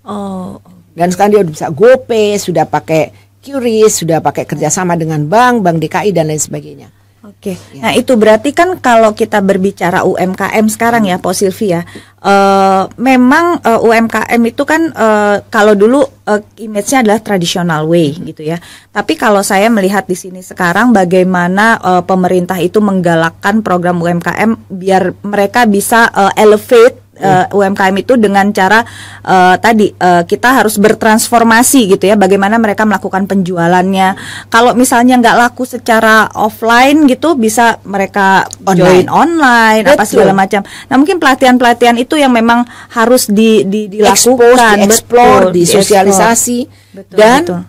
Oh. Dan sekarang dia bisa GoPay, sudah pakai QRIS, sudah pakai kerjasama dengan bank, bank DKI dan lain sebagainya. Oke, ya. nah itu berarti kan kalau kita berbicara UMKM sekarang ya, Pak Silvia, uh, memang uh, eh, UMKM itu kan uh, kalau dulu uh, image-nya adalah traditional way gitu ya. Tapi kalau saya melihat di sini sekarang bagaimana uh, pemerintah itu menggalakkan program UMKM biar mereka bisa uh, elevate uh, UMKM itu dengan cara uh, tadi uh, kita harus bertransformasi gitu ya bagaimana mereka melakukan penjualannya kalau misalnya nggak laku secara offline gitu bisa mereka online. join online Betul. apa segala macam nah mungkin pelatihan pelatihan itu yang memang harus di, di dilakukan di explore di disosialisasi dan betul.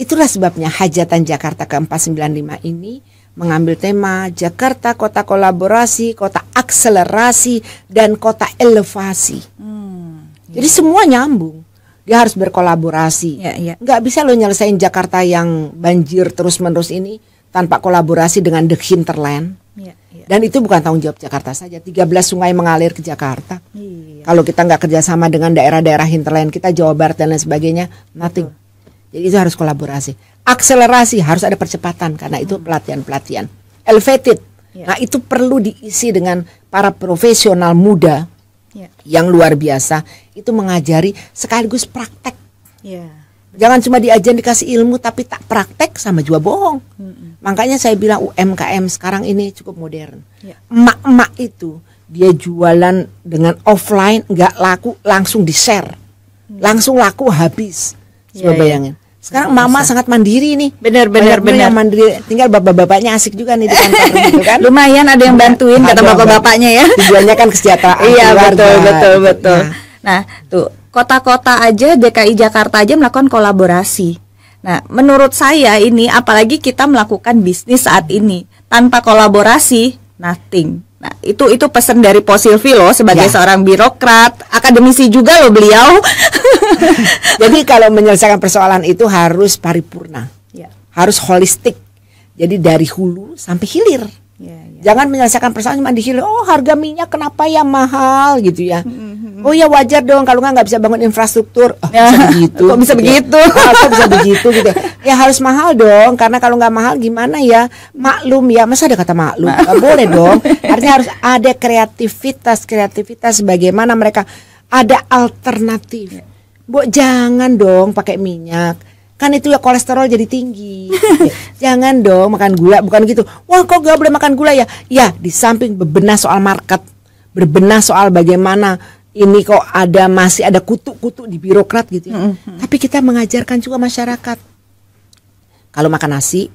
itulah sebabnya hajatan Jakarta ke 495 ini mengambil tema Jakarta kota kolaborasi, kota akselerasi dan kota elevasi. Hmm, ya. Jadi semua nyambung. Dia harus berkolaborasi. Ya, ya. Nggak bisa lo nyelesain Jakarta yang banjir terus menerus ini tanpa kolaborasi dengan the hinterland. Iya, iya. Dan itu bukan tanggung jawab Jakarta saja. 13 sungai mengalir ke Jakarta. Iya. Kalau kita nggak kerjasama dengan daerah-daerah hinterland kita, Jawa Barat dan lain sebagainya, nothing. Jadi itu harus kolaborasi. Akselerasi harus ada percepatan karena itu pelatihan-pelatihan. Elevated. Ya. Nah itu perlu diisi dengan para profesional muda Iya. yang luar biasa. Itu mengajari sekaligus praktek. Iya. Jangan cuma diajar dikasih ilmu tapi tak praktek sama juga bohong. Makanya saya bilang UMKM sekarang ini cukup modern. Ya. Emak-emak itu dia jualan dengan offline nggak laku langsung di share, langsung laku habis. Ya, Coba ya. bayangin. Sekarang mama sangat mandiri nih. Benar, benar, benar. yang mandiri. Tinggal bapak-bapaknya asik juga nih di kantor gitu kan. Lumayan ada yang bantuin kata bapak-bapaknya ya. Tujuannya kan kesejahteraan iya keluarga, betul betul gitu. betul. Nah, Nah, tuh kota-kota aja DKI Jakarta aja melakukan kolaborasi. Nah, menurut saya ini apalagi kita melakukan bisnis saat ini tanpa kolaborasi nothing. Nah, itu itu pesan dari Po Silvi loh sebagai Ya. seorang birokrat, akademisi juga loh beliau. Jadi kalau menyelesaikan persoalan itu harus paripurna, ya. harus holistik. Jadi dari hulu sampai hilir. Ya, ya. Jangan menyelesaikan persoalan cuma di hilir. Oh harga minyak kenapa ya mahal gitu ya. Mm-hmm. Oh ya wajar dong kalau nggak nggak bisa bangun infrastruktur. Oh, Ya, bisa begitu. kok bisa gitu ya. begitu? Ah, kok bisa begitu gitu. Ya harus mahal dong karena kalau nggak mahal gimana ya maklum ya masa ada kata maklum nggak boleh dong. Artinya harus ada kreativitas kreativitas bagaimana mereka ada alternatif. Bu jangan dong pakai minyak kan itu ya kolesterol jadi tinggi. Jangan dong makan gula, bukan gitu. Wah kok gak boleh makan gula ya? Ya di samping berbenah soal market, berbenah soal bagaimana ini kok ada masih ada kutu-kutu di birokrat gitu ya. Tapi kita mengajarkan juga masyarakat. Kalau makan nasi,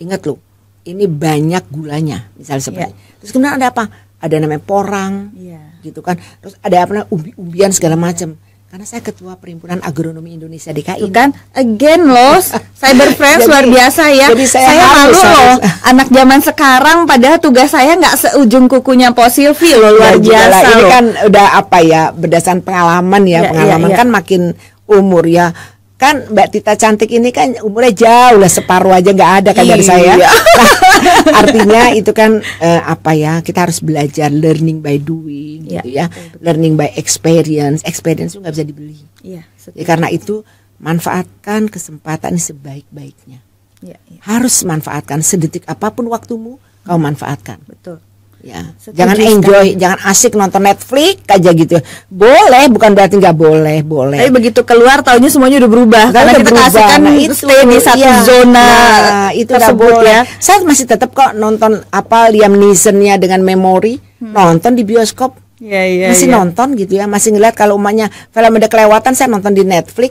ingat loh, ini banyak gulanya, misalnya seperti. Terus kemudian ada apa? Ada namanya porang, Iya. gitu kan. Terus ada apa umbi-umbian segala macam. Karena saya ketua perhimpunan agronomi Indonesia DKI. Itu kan again loh cyber friends Jadi- luar biasa ya. jadi saya malu harus- loh anak zaman sekarang padahal tugas saya nggak seujung kukunya Po Silvi loh luar Ya, biasa Ini loh. kan udah apa ya berdasarkan pengalaman ya, Ya, pengalaman ya, ya. kan makin umur ya. Kan Mbak Tita cantik ini kan umurnya jauh lah separuh aja nggak ada kan dari saya. Iya. Nah, artinya itu kan eh, apa ya kita harus belajar learning by doing Ya, gitu ya, learning by experience. Experience itu nggak bisa dibeli. Iya. Ya, karena itu manfaatkan kesempatan ini sebaik-baiknya. Iya, iya, Harus manfaatkan sedetik apa pun waktumu kau manfaatkan. betul. Ya, Setuju jangan sekali. enjoy, jangan asik nonton Netflix aja gitu. Boleh, bukan berarti nggak boleh, boleh. Tapi begitu keluar taunya semuanya udah berubah Karena karena kita berubah. kasihkan Nah, stay di satu iya. zona Nah, itu tersebut boleh. ya. Saya masih tetap kok nonton apa Liam Neeson-nya dengan memori, nonton di bioskop. Iya, iya, masih iya. nonton gitu ya, masih ngeliat kalau umpamanya film udah kelewatan saya nonton di Netflix.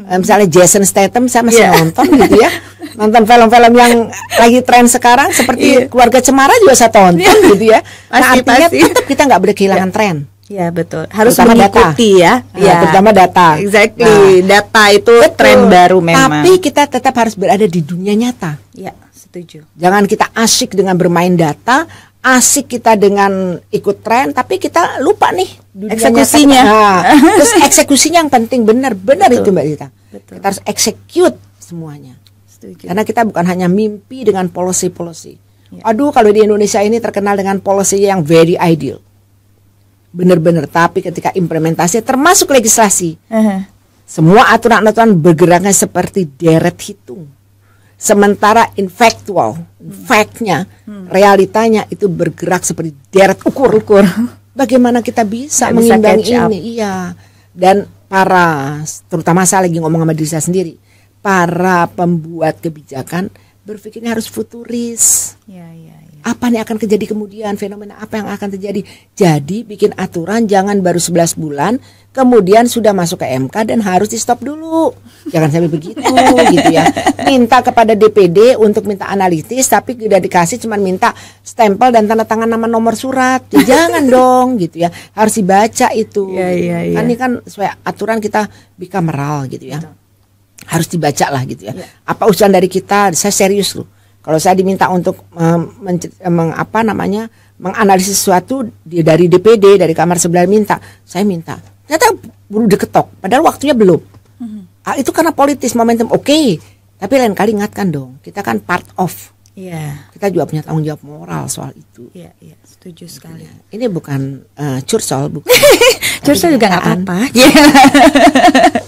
Eh, misalnya Jason Statham saya masih Mm-hmm. Iya. nonton gitu ya. Nonton film-film yang lagi tren sekarang seperti Iya. Keluarga Cemara juga saya tonton gitu ya. nah, Pasti, artinya pasti. tetap kita nggak boleh kehilangan tren. Iya, betul. Harus Terutama mengikuti ya. Nah, Iya. terutama data. Exactly. Data itu Betul. tren baru memang. Tapi kita tetap harus berada di dunia nyata. ya, setuju. Jangan kita asyik dengan bermain data, asik kita dengan ikut tren, tapi kita lupa nih dunia Eksekusinya. Nah, terus eksekusinya yang penting benar, benar Betul. itu Mbak Dita. Betul. Kita harus execute semuanya. Setuju. Karena kita bukan hanya mimpi dengan policy-policy. Ya. Aduh, kalau di Indonesia ini terkenal dengan policy yang very ideal. Benar-benar, tapi ketika implementasi termasuk legislasi, Heeh. semua aturan-aturan bergeraknya seperti deret hitung. Sementara infactual, factnya, realitanya itu bergerak seperti deret ukur. Ukur. Bagaimana kita bisa Nggak bisa mengimbangi up. ini? Iya. Dan para, terutama saya lagi ngomong sama diri saya sendiri, para pembuat kebijakan berpikirnya harus futuris. Ya, ya, ya. apa nih akan terjadi kemudian? Fenomena apa yang akan terjadi? Jadi bikin aturan jangan baru 11 bulan kemudian sudah masuk ke MK dan harus di stop dulu. Jangan sampai begitu gitu ya. Minta kepada DPD untuk minta analitis tapi tidak dikasih cuma minta stempel dan tanda tangan nama nomor surat. Ya, jangan dong gitu ya. Harus dibaca itu. Iya, gitu. iya, kan ini kan sesuai aturan kita bikameral gitu ya harus dibaca lah gitu ya. Ya. Apa usulan dari kita? Saya serius loh. Kalau saya diminta untuk um, meng- apa namanya menganalisis sesuatu di- dari DPD dari kamar sebelah minta, saya minta. Ternyata buru diketok, padahal waktunya belum. Ah, itu karena politis momentum. Oke, tapi lain kali ingatkan dong, kita kan part of Iya. Kita juga punya tanggung jawab moral soal itu. Iya, iya, setuju sekali. Ini bukan uh, curcol, bukan. Curcol juga nggak apa-apa.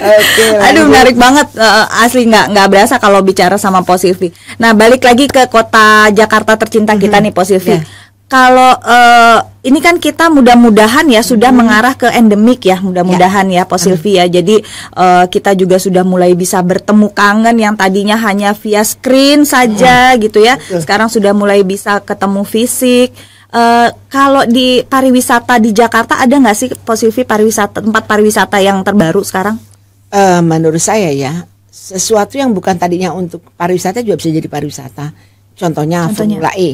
Oke, Aduh menarik banget Eh, asli nggak nggak berasa kalau bicara sama Posivi. Nah balik lagi ke kota Jakarta tercinta kita nih Posivi. Ya. Kalau eh, ini kan kita mudah-mudahan ya sudah mengarah ke endemik ya mudah-mudahan ya, Posivi ya. Jadi eh, kita juga sudah mulai bisa bertemu kangen yang tadinya hanya via screen saja gitu ya. betul. Sekarang sudah mulai bisa ketemu fisik. Eh, kalau di pariwisata di Jakarta ada nggak sih Posivi pariwisata tempat pariwisata yang terbaru sekarang? Eh, menurut saya ya, sesuatu yang bukan tadinya untuk pariwisata juga bisa jadi pariwisata. Contohnya, Contohnya? Formula E.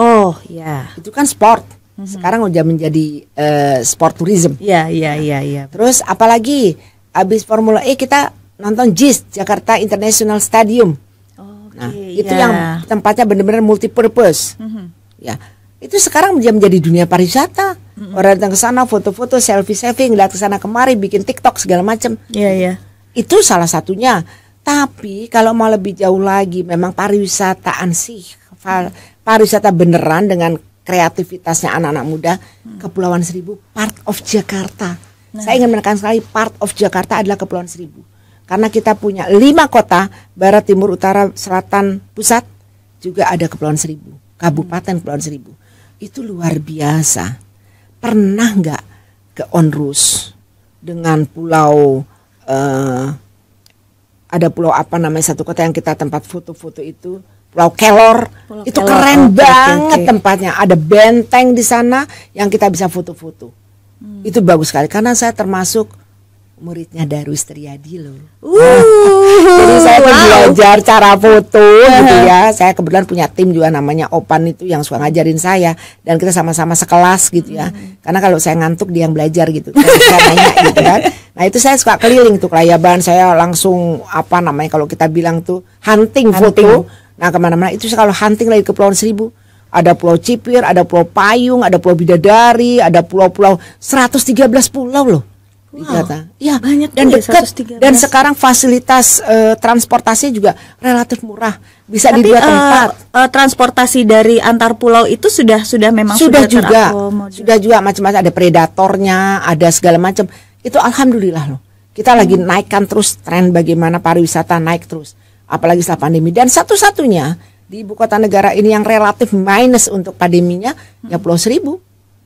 Oh, ya. Itu kan sport. Sekarang udah menjadi eh, sport tourism. Iya, iya, iya, iya. Terus apalagi habis Formula E kita nonton JIS Jakarta International Stadium. Oke, Nah, itu iya. yang tempatnya benar-benar multi purpose. Mhm. Ya. Itu sekarang menjadi menjadi dunia pariwisata. Orang datang ke sana foto-foto, selfie-selfie, ngeliat ke sana kemari, bikin TikTok segala macam. Iya, iya. Itu salah satunya. Tapi kalau mau lebih jauh lagi, memang pariwisataan sih, pa- pariwisata beneran dengan kreativitasnya anak-anak muda, Kepulauan Seribu part of Jakarta. Saya ingin menekan sekali part of Jakarta adalah Kepulauan Seribu. Karena kita punya lima kota, barat, timur, utara, selatan, pusat, juga ada Kepulauan Seribu, Kabupaten Kepulauan Seribu. Itu luar biasa. Pernah nggak ke Onrus dengan pulau eh, ada pulau apa namanya satu kota yang kita tempat foto-foto itu Pulau Kelor Pulau itu Kelor, keren oke, banget oke. tempatnya ada benteng di sana yang kita bisa foto-foto Hmm. itu bagus sekali karena saya termasuk muridnya Darus Triadi loh Uh, jadi saya wow. belajar cara foto gitu ya. Saya kebetulan punya tim juga namanya Opan itu yang suka ngajarin saya dan kita sama-sama sekelas gitu ya. Hmm. Karena kalau saya ngantuk dia yang belajar gitu. Saya nanya gitu kan. Nah itu saya suka keliling tuh kelayaban saya langsung apa namanya kalau kita bilang tuh hunting, foto. Nah ke mana-mana itu kalau hunting lagi ke Pulau Seribu. Ada Pulau Cipir, ada Pulau Payung, ada Pulau Bidadari, ada pulau-pulau 113 pulau loh. Di Wow, Jakarta. Iya, banyak dan ya, dekat. 113. dan sekarang fasilitas eh, transportasi juga relatif murah. Bisa di Tapi dua eh, tempat. eh, transportasi dari antar pulau itu sudah sudah memang sudah juga. terakomodir. sudah juga. Macam-macam. Ada predatornya ada segala macam. Itu alhamdulillah loh. Kita lagi Hmm. naikkan terus tren bagaimana pariwisata naik terus. Apalagi setelah pandemi. Dan satu-satunya di ibu kota negara ini yang relatif minus untuk pandeminya ya Pulau Seribu.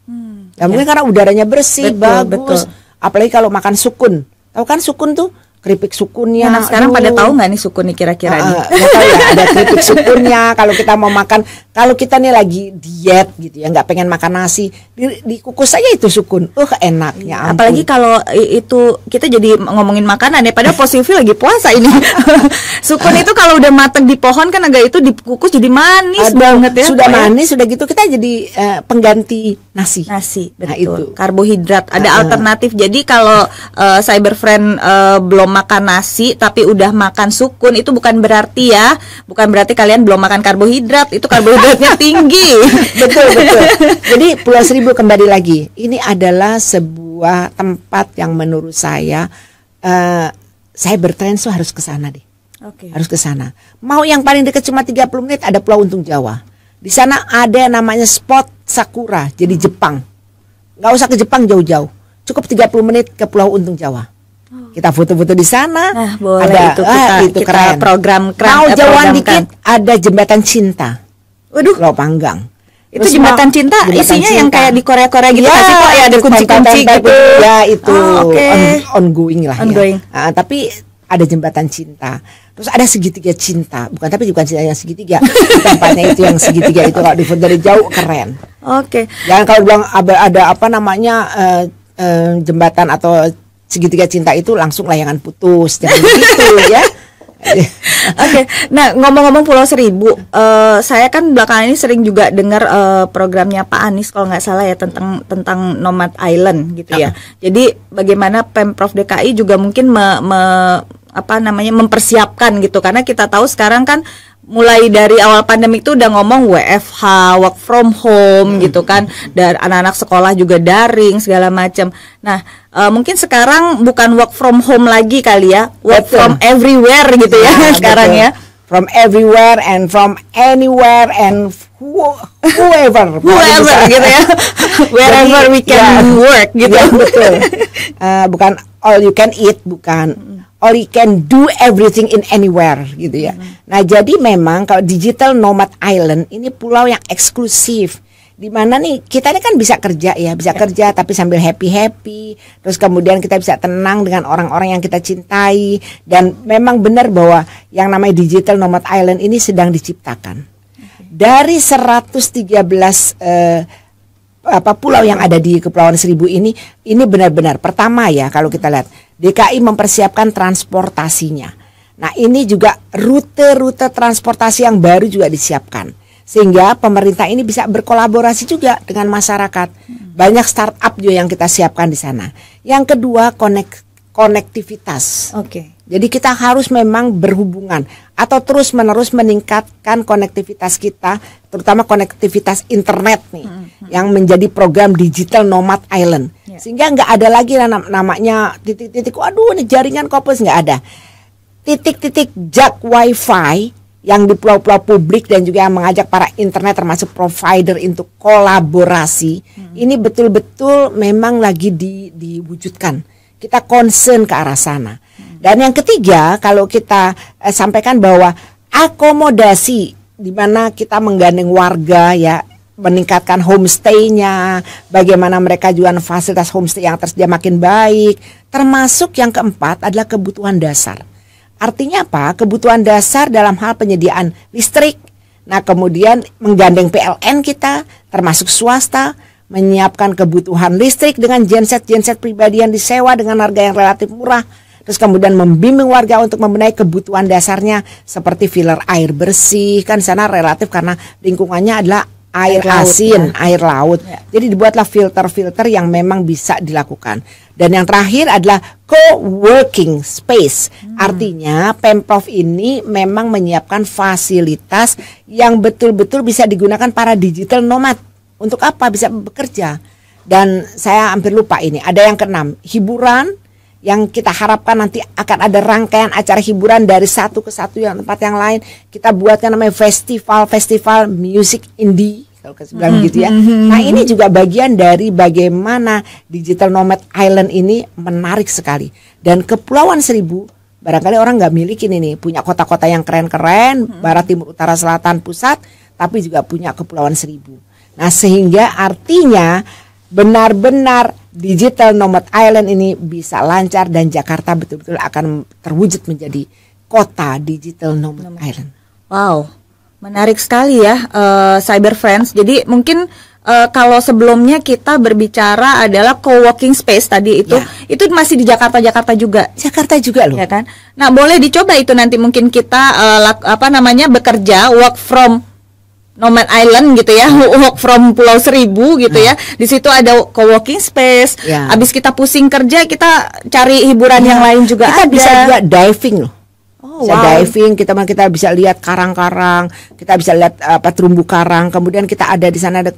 Hmm, ya mungkin karena udaranya bersih Betul, bagus. betul. Apalagi kalau makan sukun. Tahu kan sukun tuh keripik sukunnya Nah, sekarang aduh. pada tahu nggak nih suku nih kira-kira nih? Nggak tahu ya ada keripik sukunnya kalau kita mau makan kalau kita nih lagi diet gitu ya nggak pengen makan nasi di, dikukus saja itu sukun uh enak ya ampun. Apalagi kalau itu kita jadi ngomongin makanan ya padahal positif lagi puasa ini. Sukun itu kalau udah mateng di pohon kan agak itu dikukus jadi manis Aduh, banget ya. sudah manis sudah gitu kita jadi eh, pengganti nasi Nasi, betul. Nah, itu. Karbohidrat ada ah. alternatif. Jadi kalau eh, cyber friend eh, belum makan nasi tapi udah makan sukun itu bukan berarti ya, bukan berarti kalian belum makan karbohidrat. Itu karbohidratnya tinggi. betul betul jadi Pulau Seribu kembali lagi ini adalah sebuah tempat yang menurut saya eh saya bertren so harus ke sana deh Oke. harus ke sana. Mau yang paling dekat cuma 30 menit ada Pulau Untung Jawa. Di sana ada yang namanya spot sakura, jadi Jepang. Nggak usah ke Jepang jauh-jauh. Cukup 30 menit ke Pulau Untung Jawa. Kita foto-foto di sana. Nah, boleh ada, itu ah, kita, itu kita keren. program keren. Mau eh, jauhan dikit ada jembatan cinta. Waduh, Pulau Panggang. itu Terus jembatan cinta jembatan isinya yang cinta. kayak di Korea-Korea gitu Ya, sih, Pak? ya ada kunci-kunci gitu. Ya itu Oh, oke. on- ongoing lah Ongoing. ya. Ah, tapi ada jembatan cinta. Terus ada segitiga cinta, bukan tapi bukan cinta yang segitiga. Tempatnya itu yang segitiga itu kalau difoto dari jauh keren. Oke. Jangan kalau bilang ada, ada apa namanya eh, eh, jembatan atau segitiga cinta itu langsung layangan putus, jangan begitu ya. Oke, nah ngomong-ngomong Pulau Seribu, eh, saya kan belakangan ini sering juga dengar eh, programnya Pak Anies kalau nggak salah ya tentang tentang Nomad Island gitu ya. Jadi bagaimana pemprov DKI juga mungkin me- me- apa namanya mempersiapkan gitu karena kita tahu sekarang kan mulai dari awal pandemi itu udah ngomong WFH, work from home gitu kan, dan anak-anak sekolah juga daring segala macam. Nah, eh, mungkin sekarang bukan work from home lagi kali ya, work Betul. from everywhere gitu ya, Ya, sekarang betul. ya. from everywhere and from anywhere and who, whoever whoever gitu ya. Wherever Jadi, we can ya, work gitu. Ya, betul. Uh, bukan all you can eat bukan all you can do everything in anywhere gitu ya. Hmm. Nah, jadi memang kalau digital nomad island ini pulau yang eksklusif di mana nih kita ini kan bisa kerja ya, bisa ya. kerja tapi sambil happy-happy. Terus kemudian kita bisa tenang dengan orang-orang yang kita cintai dan memang benar bahwa yang namanya digital nomad island ini sedang diciptakan. Dari 113 eh, apa pulau yang ada di Kepulauan Seribu ini ini benar-benar pertama ya kalau kita lihat DKI mempersiapkan transportasinya. Nah, ini juga rute-rute transportasi yang baru juga disiapkan sehingga pemerintah ini bisa berkolaborasi juga dengan masyarakat. Banyak startup juga yang kita siapkan di sana. Yang kedua konek konektivitas. Oke. Okay. Jadi kita harus memang berhubungan atau terus menerus meningkatkan konektivitas kita, terutama konektivitas internet nih, mm -hmm. yang menjadi program digital nomad island. Yeah. Sehingga nggak ada lagi nam namanya titik-titik, waduh ini jaringan kopus nggak ada. Titik-titik jak wifi yang di pulau-pulau publik dan juga yang mengajak para internet termasuk provider untuk kolaborasi hmm. ini betul-betul memang lagi di, diwujudkan kita concern ke arah sana dan yang ketiga kalau kita eh, sampaikan bahwa akomodasi di mana kita menggandeng warga ya meningkatkan homestay-nya, bagaimana mereka jualan fasilitas homestay yang tersedia makin baik, termasuk yang keempat adalah kebutuhan dasar. Artinya apa? Kebutuhan dasar dalam hal penyediaan listrik. Nah, kemudian menggandeng PLN kita termasuk swasta menyiapkan kebutuhan listrik dengan genset-genset pribadi yang disewa dengan harga yang relatif murah. Terus kemudian membimbing warga untuk membenahi kebutuhan dasarnya seperti filler air bersih kan sana relatif karena lingkungannya adalah air, air asin, laut, ya. air laut. Ya. Jadi dibuatlah filter-filter yang memang bisa dilakukan. Dan yang terakhir adalah co-working space. Hmm. Artinya Pemprov ini memang menyiapkan fasilitas yang betul-betul bisa digunakan para digital nomad. Untuk apa? Bisa bekerja. Dan saya hampir lupa ini, ada yang keenam, hiburan yang kita harapkan nanti akan ada rangkaian acara hiburan dari satu ke satu yang tempat yang lain. Kita buatkan namanya festival festival music indie kalau ke mm-hmm. gitu ya. Mm-hmm. Nah ini juga bagian dari bagaimana digital nomad island ini menarik sekali. Dan kepulauan seribu barangkali orang nggak miliki ini punya kota-kota yang keren-keren mm-hmm. barat timur utara selatan pusat tapi juga punya kepulauan seribu. Nah sehingga artinya benar-benar digital nomad island ini bisa lancar dan Jakarta betul-betul akan terwujud menjadi kota digital nomad, nomad. island. Wow, menarik sekali ya uh, Cyber Friends. Jadi mungkin uh, kalau sebelumnya kita berbicara adalah co-working space tadi itu ya. itu masih di Jakarta Jakarta juga. Jakarta juga loh. Ya kan? Nah, boleh dicoba itu nanti mungkin kita uh, apa namanya bekerja work from Nomad Island gitu ya, walk from Pulau Seribu gitu ya. Hmm. Di situ ada co-working space. Ya. Abis kita pusing kerja, kita cari hiburan ya. yang lain juga kita ada. bisa juga diving loh. Oh, bisa wow. diving, kita kita bisa lihat karang-karang, kita bisa lihat apa terumbu karang. Kemudian kita ada di sana ada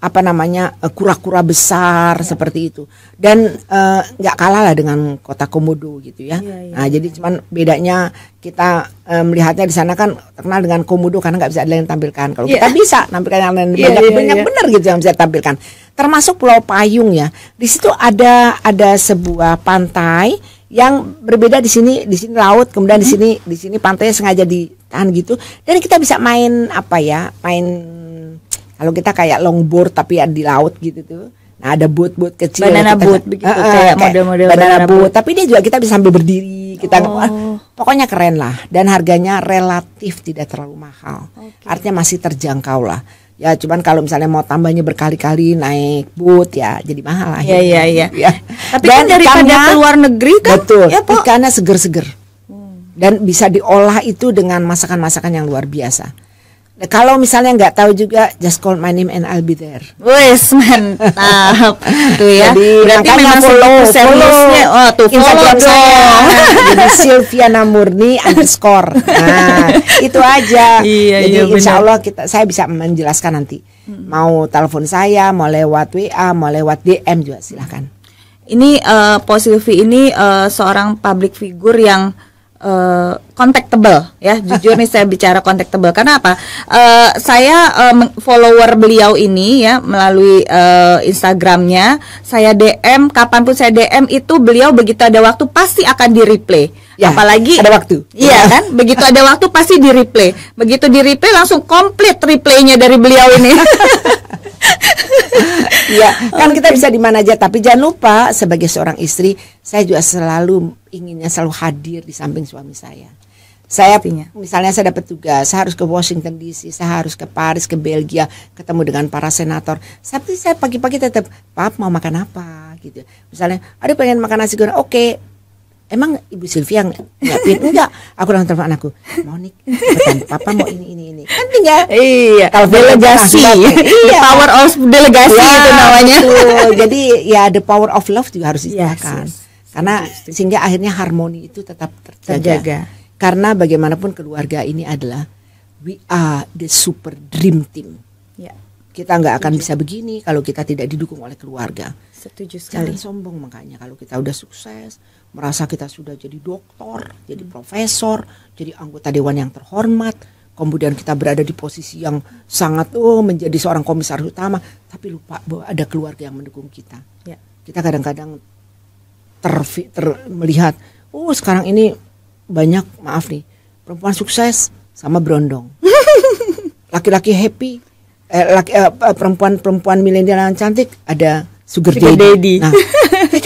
apa namanya eh, kura-kura besar ya. seperti itu dan eh, nggak uh, kalah lah dengan kota komodo gitu ya. ya, ya nah ya. jadi cuman bedanya kita uh, melihatnya di sana kan terkenal dengan komodo karena nggak bisa ada yang tampilkan. Kalau ya. kita bisa tampilkan yang lain ya, banyak ya, banyak ya. benar gitu yang bisa tampilkan. Termasuk Pulau Payung ya. Di situ ada ada sebuah pantai yang berbeda di sini di sini laut kemudian hmm. di sini di sini pantainya sengaja ditahan gitu dan kita bisa main apa ya main kalau kita kayak longboard tapi ya di laut gitu tuh. Nah ada boat-boat kecil. Banana kita, boat begitu uh, kayak model-model banana, banana boat. boat. Tapi dia juga kita bisa sambil berdiri. Kita oh. pokoknya keren lah dan harganya relatif tidak terlalu mahal. Okay. Artinya masih terjangkau lah. Ya cuman kalau misalnya mau tambahnya berkali-kali naik boat ya jadi mahal lah. Iya iya iya. Ya. Tapi dan kan daripada ikannya, ke luar negeri kan. Betul. Ya, ikannya seger-seger. Hmm. Dan bisa diolah itu dengan masakan-masakan yang luar biasa. Kalau misalnya nggak tahu juga, just call my name and I'll be there. Wes mantap, tuh ya. Jadi, Berarti memang follow, follow, oh tuh Instagram follow saya. Jadi Sylviana Murni underscore. Nah itu aja. Iya, Jadi iya, Insya Allah kita, saya bisa menjelaskan nanti. Hmm. Mau telepon saya, mau lewat WA, mau lewat DM juga silahkan. Ini uh, Positive ini uh, seorang public figure yang uh, contactable ya. Jujur nih saya bicara contactable. Karena apa? Uh, saya uh, follower beliau ini ya melalui uh, Instagramnya saya DM kapan pun saya DM itu beliau begitu ada waktu pasti akan di replay ya, apalagi ada waktu. Iya kan? Begitu ada waktu pasti di replay begitu di replay langsung komplit replaynya dari beliau ini ya kan kita bisa di mana aja tapi jangan lupa sebagai seorang istri saya juga selalu inginnya selalu hadir di samping suami saya saya Artinya. misalnya saya dapat tugas, saya harus ke Washington DC, saya harus ke Paris, ke Belgia, ketemu dengan para senator. Tapi saya pagi-pagi tetap, Pap mau makan apa gitu. Misalnya, ada pengen makan nasi goreng, oke, okay, Emang Ibu Sylvia yang nyiapin? Enggak. Aku langsung telepon anakku. Monik. Papa mau ini ini ini. Kan tinggal. Iya. Kalau delegasi. iya. power of delegasi ya, itu namanya. Betul. Jadi ya the power of love juga harus disediakan. Yes, yes. Karena sehingga akhirnya harmoni itu tetap terjaga. terjaga. Karena bagaimanapun keluarga ini adalah we are the super dream team. Ya. Kita nggak akan bisa begini kalau kita tidak didukung oleh keluarga. Setuju sekali. Jangan sombong makanya kalau kita udah sukses, merasa kita sudah jadi dokter, jadi profesor, jadi anggota dewan yang terhormat, kemudian kita berada di posisi yang sangat oh menjadi seorang komisaris utama, tapi lupa bahwa ada keluarga yang mendukung kita. Ya. Kita kadang-kadang ter, ter melihat, oh sekarang ini banyak maaf nih perempuan sukses sama berondong, laki-laki happy, eh, laki, eh, perempuan perempuan milenial yang cantik ada sugar, sugar daddy. daddy. Nah,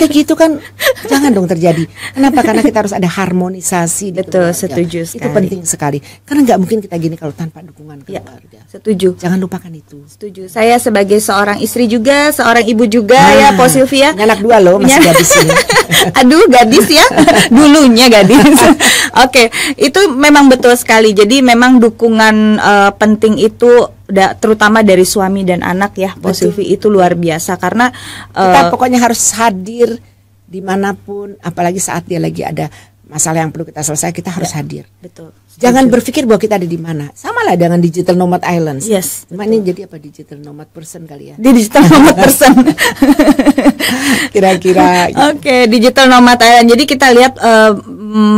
kayak gitu kan jangan dong terjadi. Kenapa? Karena kita harus ada harmonisasi. Betul, setuju sekali. Itu penting sekali. Karena nggak mungkin kita gini kalau tanpa dukungan ya, keluarga. Ya, setuju. Jangan lupakan itu. Setuju. Saya sebagai seorang istri juga, seorang ibu juga nah, ya, Po Sylvia. Anak dua loh, masih gadis ini. Aduh, gadis ya. Dulunya gadis. Oke, okay. itu memang betul sekali. Jadi memang dukungan uh, penting itu da, terutama dari suami dan anak ya Bu itu luar biasa karena kita uh, pokoknya harus hadir di mana pun apalagi saat dia lagi ada masalah yang perlu kita selesai kita harus ya, hadir. Betul. Jangan berpikir bahwa kita ada di mana. Sama lah dengan digital nomad islands. Yes. Cuma ini jadi apa digital nomad person kali ya? Di digital nomad person. Kira-kira. Gitu. Oke, okay, digital nomad island. Jadi kita lihat uh,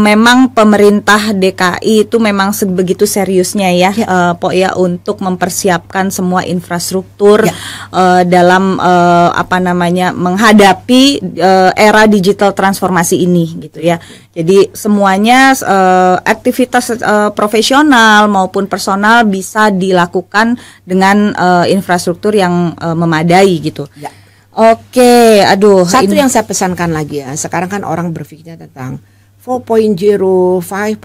memang pemerintah DKI itu memang sebegitu seriusnya ya, ya. Uh, Pok ya untuk mempersiapkan semua infrastruktur ya. uh, dalam uh, apa namanya menghadapi uh, era digital transformasi ini gitu ya. Jadi semuanya uh, aktivitas uh, profesional maupun personal bisa dilakukan dengan uh, infrastruktur yang uh, memadai gitu. Ya. Oke, aduh. Satu ini. yang saya pesankan lagi ya, sekarang kan orang berpikirnya tentang 4.0, 5.0,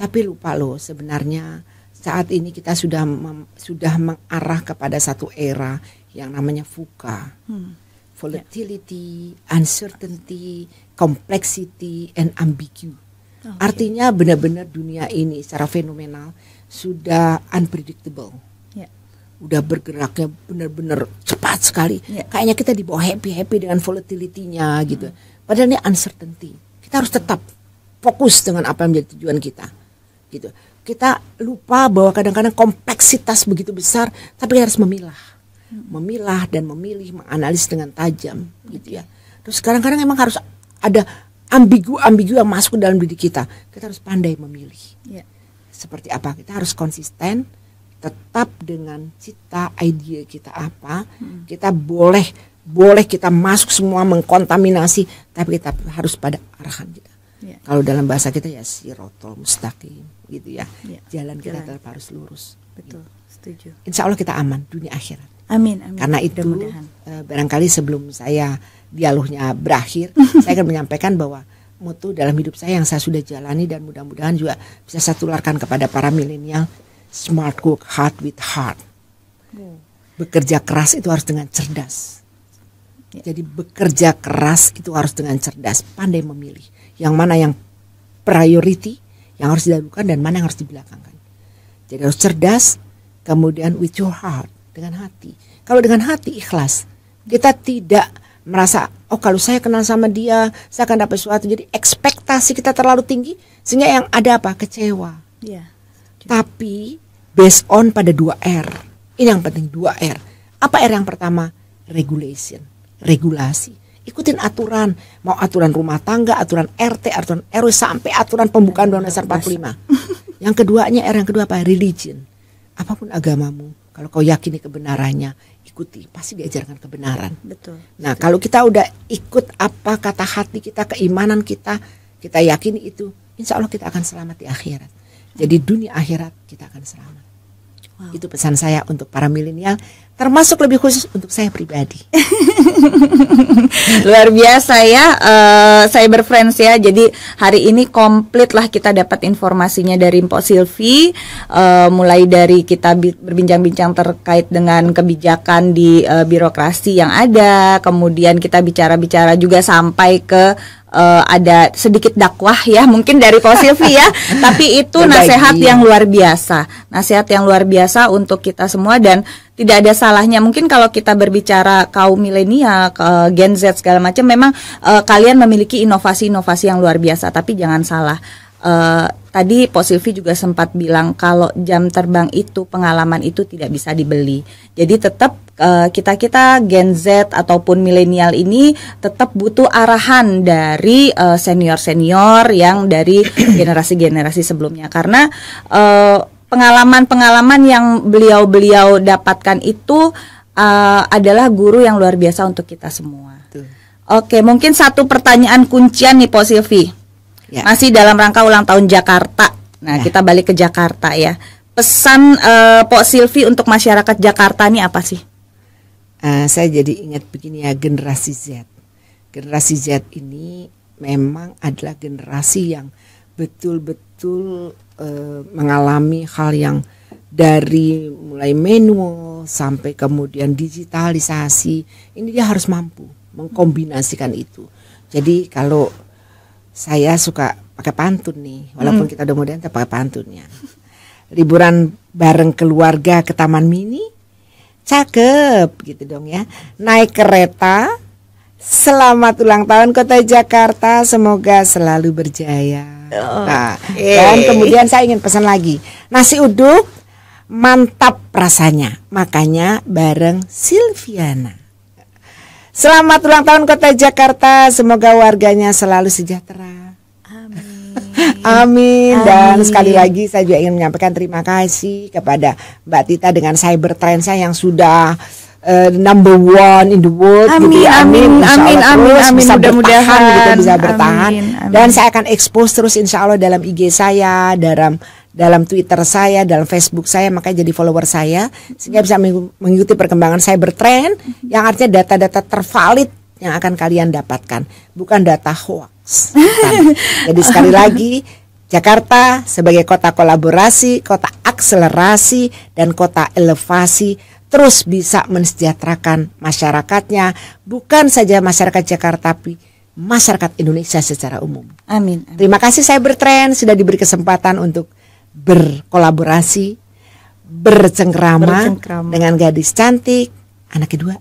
tapi lupa loh sebenarnya saat ini kita sudah mem, sudah mengarah kepada satu era yang namanya VUCA. Hmm. Volatility, uncertainty, complexity, and ambiguity Okay. Artinya benar-benar dunia ini secara fenomenal sudah unpredictable. Yeah. Udah bergeraknya benar-benar cepat sekali. Yeah. Kayaknya kita di bawah happy-happy dengan volatility-nya hmm. gitu. Padahal ini uncertainty. Kita harus tetap fokus dengan apa yang menjadi tujuan kita. Gitu. Kita lupa bahwa kadang-kadang kompleksitas begitu besar, tapi harus memilah. Hmm. Memilah dan memilih, menganalisis dengan tajam gitu ya. Terus kadang-kadang emang harus ada ambigu-ambigu yang masuk ke dalam diri kita. Kita harus pandai memilih. Ya. Seperti apa? Kita harus konsisten, tetap dengan cita ide kita apa. Hmm. Kita boleh boleh kita masuk semua mengkontaminasi, tapi kita harus pada arahan kita. Ya. Kalau dalam bahasa kita ya sirotol mustaqim gitu ya. ya. Jalan kita Jalan. tetap harus lurus. Betul, setuju. Insya Allah kita aman dunia akhirat. Amin, amin. Karena itu uh, barangkali sebelum saya dialognya berakhir, saya akan menyampaikan bahwa mutu dalam hidup saya yang saya sudah jalani dan mudah-mudahan juga bisa saya tularkan kepada para milenial smart work hard with heart. Hmm. Bekerja keras itu harus dengan cerdas. Ya. Jadi bekerja keras itu harus dengan cerdas, pandai memilih yang mana yang priority yang harus dilakukan dan mana yang harus dibelakangkan. Jadi harus cerdas, kemudian with your heart dengan hati. Kalau dengan hati ikhlas, kita tidak merasa oh kalau saya kenal sama dia saya akan dapat sesuatu. Jadi ekspektasi kita terlalu tinggi sehingga yang ada apa kecewa. Ya. Tapi based on pada dua R. Ini yang penting dua R. Apa R yang pertama? Regulation, regulasi. ikutin aturan mau aturan rumah tangga aturan RT aturan RW sampai aturan pembukaan undang dasar 45 yang keduanya R yang kedua apa religion apa pun agamamu kalau kau yakini kebenarannya ikuti. Pasti diajarkan kebenaran. Betul. nah kalau kita udah ikut apa kata hati kita keimanan kita kita yakini itu insya Allah kita akan selamat di akhirat. Jadi dunia akhirat kita akan selamat. Wow. itu pesan saya untuk para milenial termasuk lebih khusus untuk saya pribadi Luar biasa ya eh, Cyber Friends ya. Jadi hari ini komplit lah kita dapat informasinya dari Mpok Silvi eh, mulai dari kita bi- berbincang-bincang terkait dengan kebijakan di eh, birokrasi yang ada, kemudian kita bicara-bicara juga sampai ke eh, ada sedikit dakwah ya mungkin dari Pak Silvi ya. Tapi itu Berbagi. nasihat yang luar biasa. Nasihat yang luar biasa untuk kita semua dan tidak ada salahnya mungkin kalau kita berbicara kaum milenial, Gen Z segala macam memang eh, kalian memiliki inovasi-inovasi yang luar biasa tapi jangan salah. Eh, tadi Pak Silvi juga sempat bilang kalau jam terbang itu pengalaman itu tidak bisa dibeli. Jadi tetap eh, kita-kita Gen Z ataupun milenial ini tetap butuh arahan dari eh, senior-senior yang dari generasi-generasi sebelumnya karena eh, pengalaman-pengalaman yang beliau-beliau dapatkan itu uh, adalah guru yang luar biasa untuk kita semua. Tuh. Oke, mungkin satu pertanyaan kuncian nih, Po Silvi. Ya. Masih dalam rangka ulang tahun Jakarta. Nah, Ya. kita balik ke Jakarta ya. Pesan uh, Po Silvi untuk masyarakat Jakarta ini apa sih? Eh, saya jadi ingat begini ya generasi Z. Generasi Z ini memang adalah generasi yang betul-betul eh, mengalami hal yang dari mulai manual sampai kemudian digitalisasi. Ini dia harus mampu mengkombinasikan itu. Jadi kalau saya suka pakai pantun nih, walaupun kita udah modern tapi pakai pantunnya. Liburan bareng keluarga ke Taman Mini, cakep gitu dong ya. Naik kereta, selamat ulang tahun Kota Jakarta, semoga selalu berjaya. Nah, dan kemudian saya ingin pesan lagi, nasi uduk mantap rasanya, makanya bareng Silviana. Selamat ulang tahun Kota Jakarta, semoga warganya selalu sejahtera. Amin. Dan Amin. sekali lagi saya juga ingin menyampaikan terima kasih kepada Mbak Tita dengan Cybertrend saya yang sudah eh, number one in the world. Amin, gitu amin, amin, amin, terus amin. bisa Mudah-mudahan. bertahan gitu, bisa bertahan. Amin, amin. Dan saya akan expose terus Insya Allah dalam IG saya, dalam dalam Twitter saya, dalam Facebook saya, makanya jadi follower saya sehingga bisa mengikuti perkembangan cybertrend yang artinya data-data tervalid yang akan kalian dapatkan, bukan data hoax. Bukan. Jadi sekali lagi Jakarta sebagai kota kolaborasi, kota akselerasi dan kota elevasi terus bisa mensejahterakan masyarakatnya, bukan saja masyarakat Jakarta tapi masyarakat Indonesia secara umum. Amin. amin. Terima kasih Cybertrend sudah diberi kesempatan untuk berkolaborasi, bercengkrama, Bercengkrama. dengan gadis cantik, anak kedua.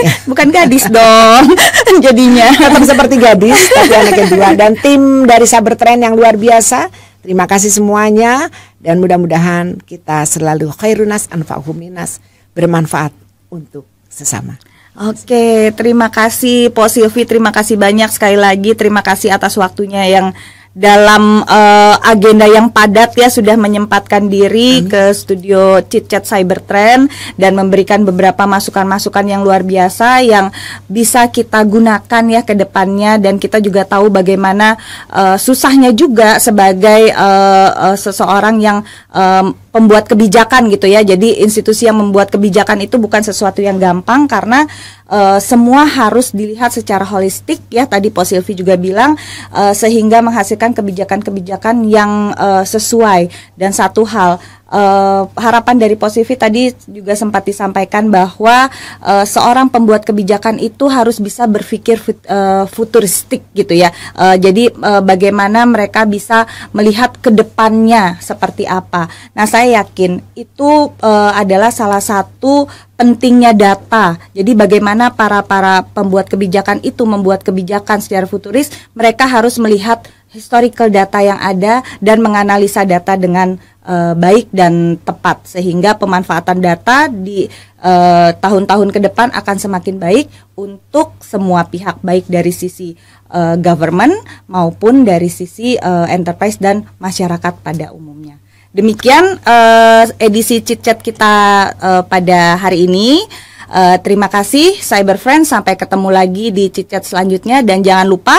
Ya, Bukan gadis dong jadinya. Tetap seperti gadis, tapi anak kedua dan tim dari Cybertrend yang luar biasa. Terima kasih semuanya dan mudah-mudahan kita selalu khairunas anfa'uhuminas bermanfaat untuk sesama. Oke, terima kasih Po Silvi, terima kasih banyak sekali lagi, terima kasih atas waktunya yang dalam eh, agenda yang padat ya sudah menyempatkan diri ke studio Chit Chat Cybertrend dan memberikan beberapa masukan-masukan yang luar biasa yang bisa kita gunakan ya ke depannya dan kita juga tahu bagaimana eh, susahnya juga sebagai eh, eh, seseorang yang em, pembuat kebijakan gitu ya. Jadi institusi yang membuat kebijakan itu bukan sesuatu yang gampang karena eh, semua harus dilihat secara holistik ya. Tadi Po Silvi juga bilang eh, sehingga menghasilkan kebijakan-kebijakan yang eh, sesuai. Dan satu hal eh, harapan dari Po Silvi tadi juga sempat disampaikan bahwa eh, seorang pembuat kebijakan itu harus bisa berpikir fut- eh, futuristik gitu ya. Eh, jadi eh, bagaimana mereka bisa melihat ke depannya seperti apa. Nah, saya yakin itu eh, adalah salah satu pentingnya data. Jadi bagaimana para para pembuat kebijakan itu membuat kebijakan secara futuris, mereka harus melihat historical data yang ada dan menganalisa data dengan uh, baik dan tepat sehingga pemanfaatan data di tahun tahun-tahun ke depan akan semakin baik untuk semua pihak baik dari sisi uh, government maupun dari sisi uh, enterprise dan masyarakat pada umumnya. Demikian uh, edisi chit chat kita uh, pada hari ini. Uh, terima kasih Cyber Friends sampai ketemu lagi di chit chat selanjutnya dan jangan lupa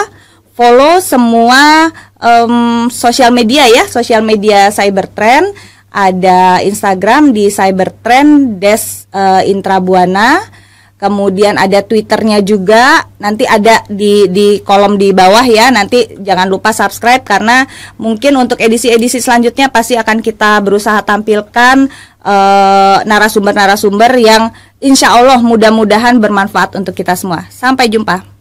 follow semua um, sosial media ya, sosial media Cybertrend. Ada Instagram di Cybertrend Des uh, Intrabuana. Kemudian ada Twitternya juga. Nanti ada di di kolom di bawah ya. Nanti jangan lupa subscribe karena mungkin untuk edisi-edisi selanjutnya pasti akan kita berusaha tampilkan narasumber narasumber-narasumber yang insya Allah mudah-mudahan bermanfaat untuk kita semua. Sampai jumpa.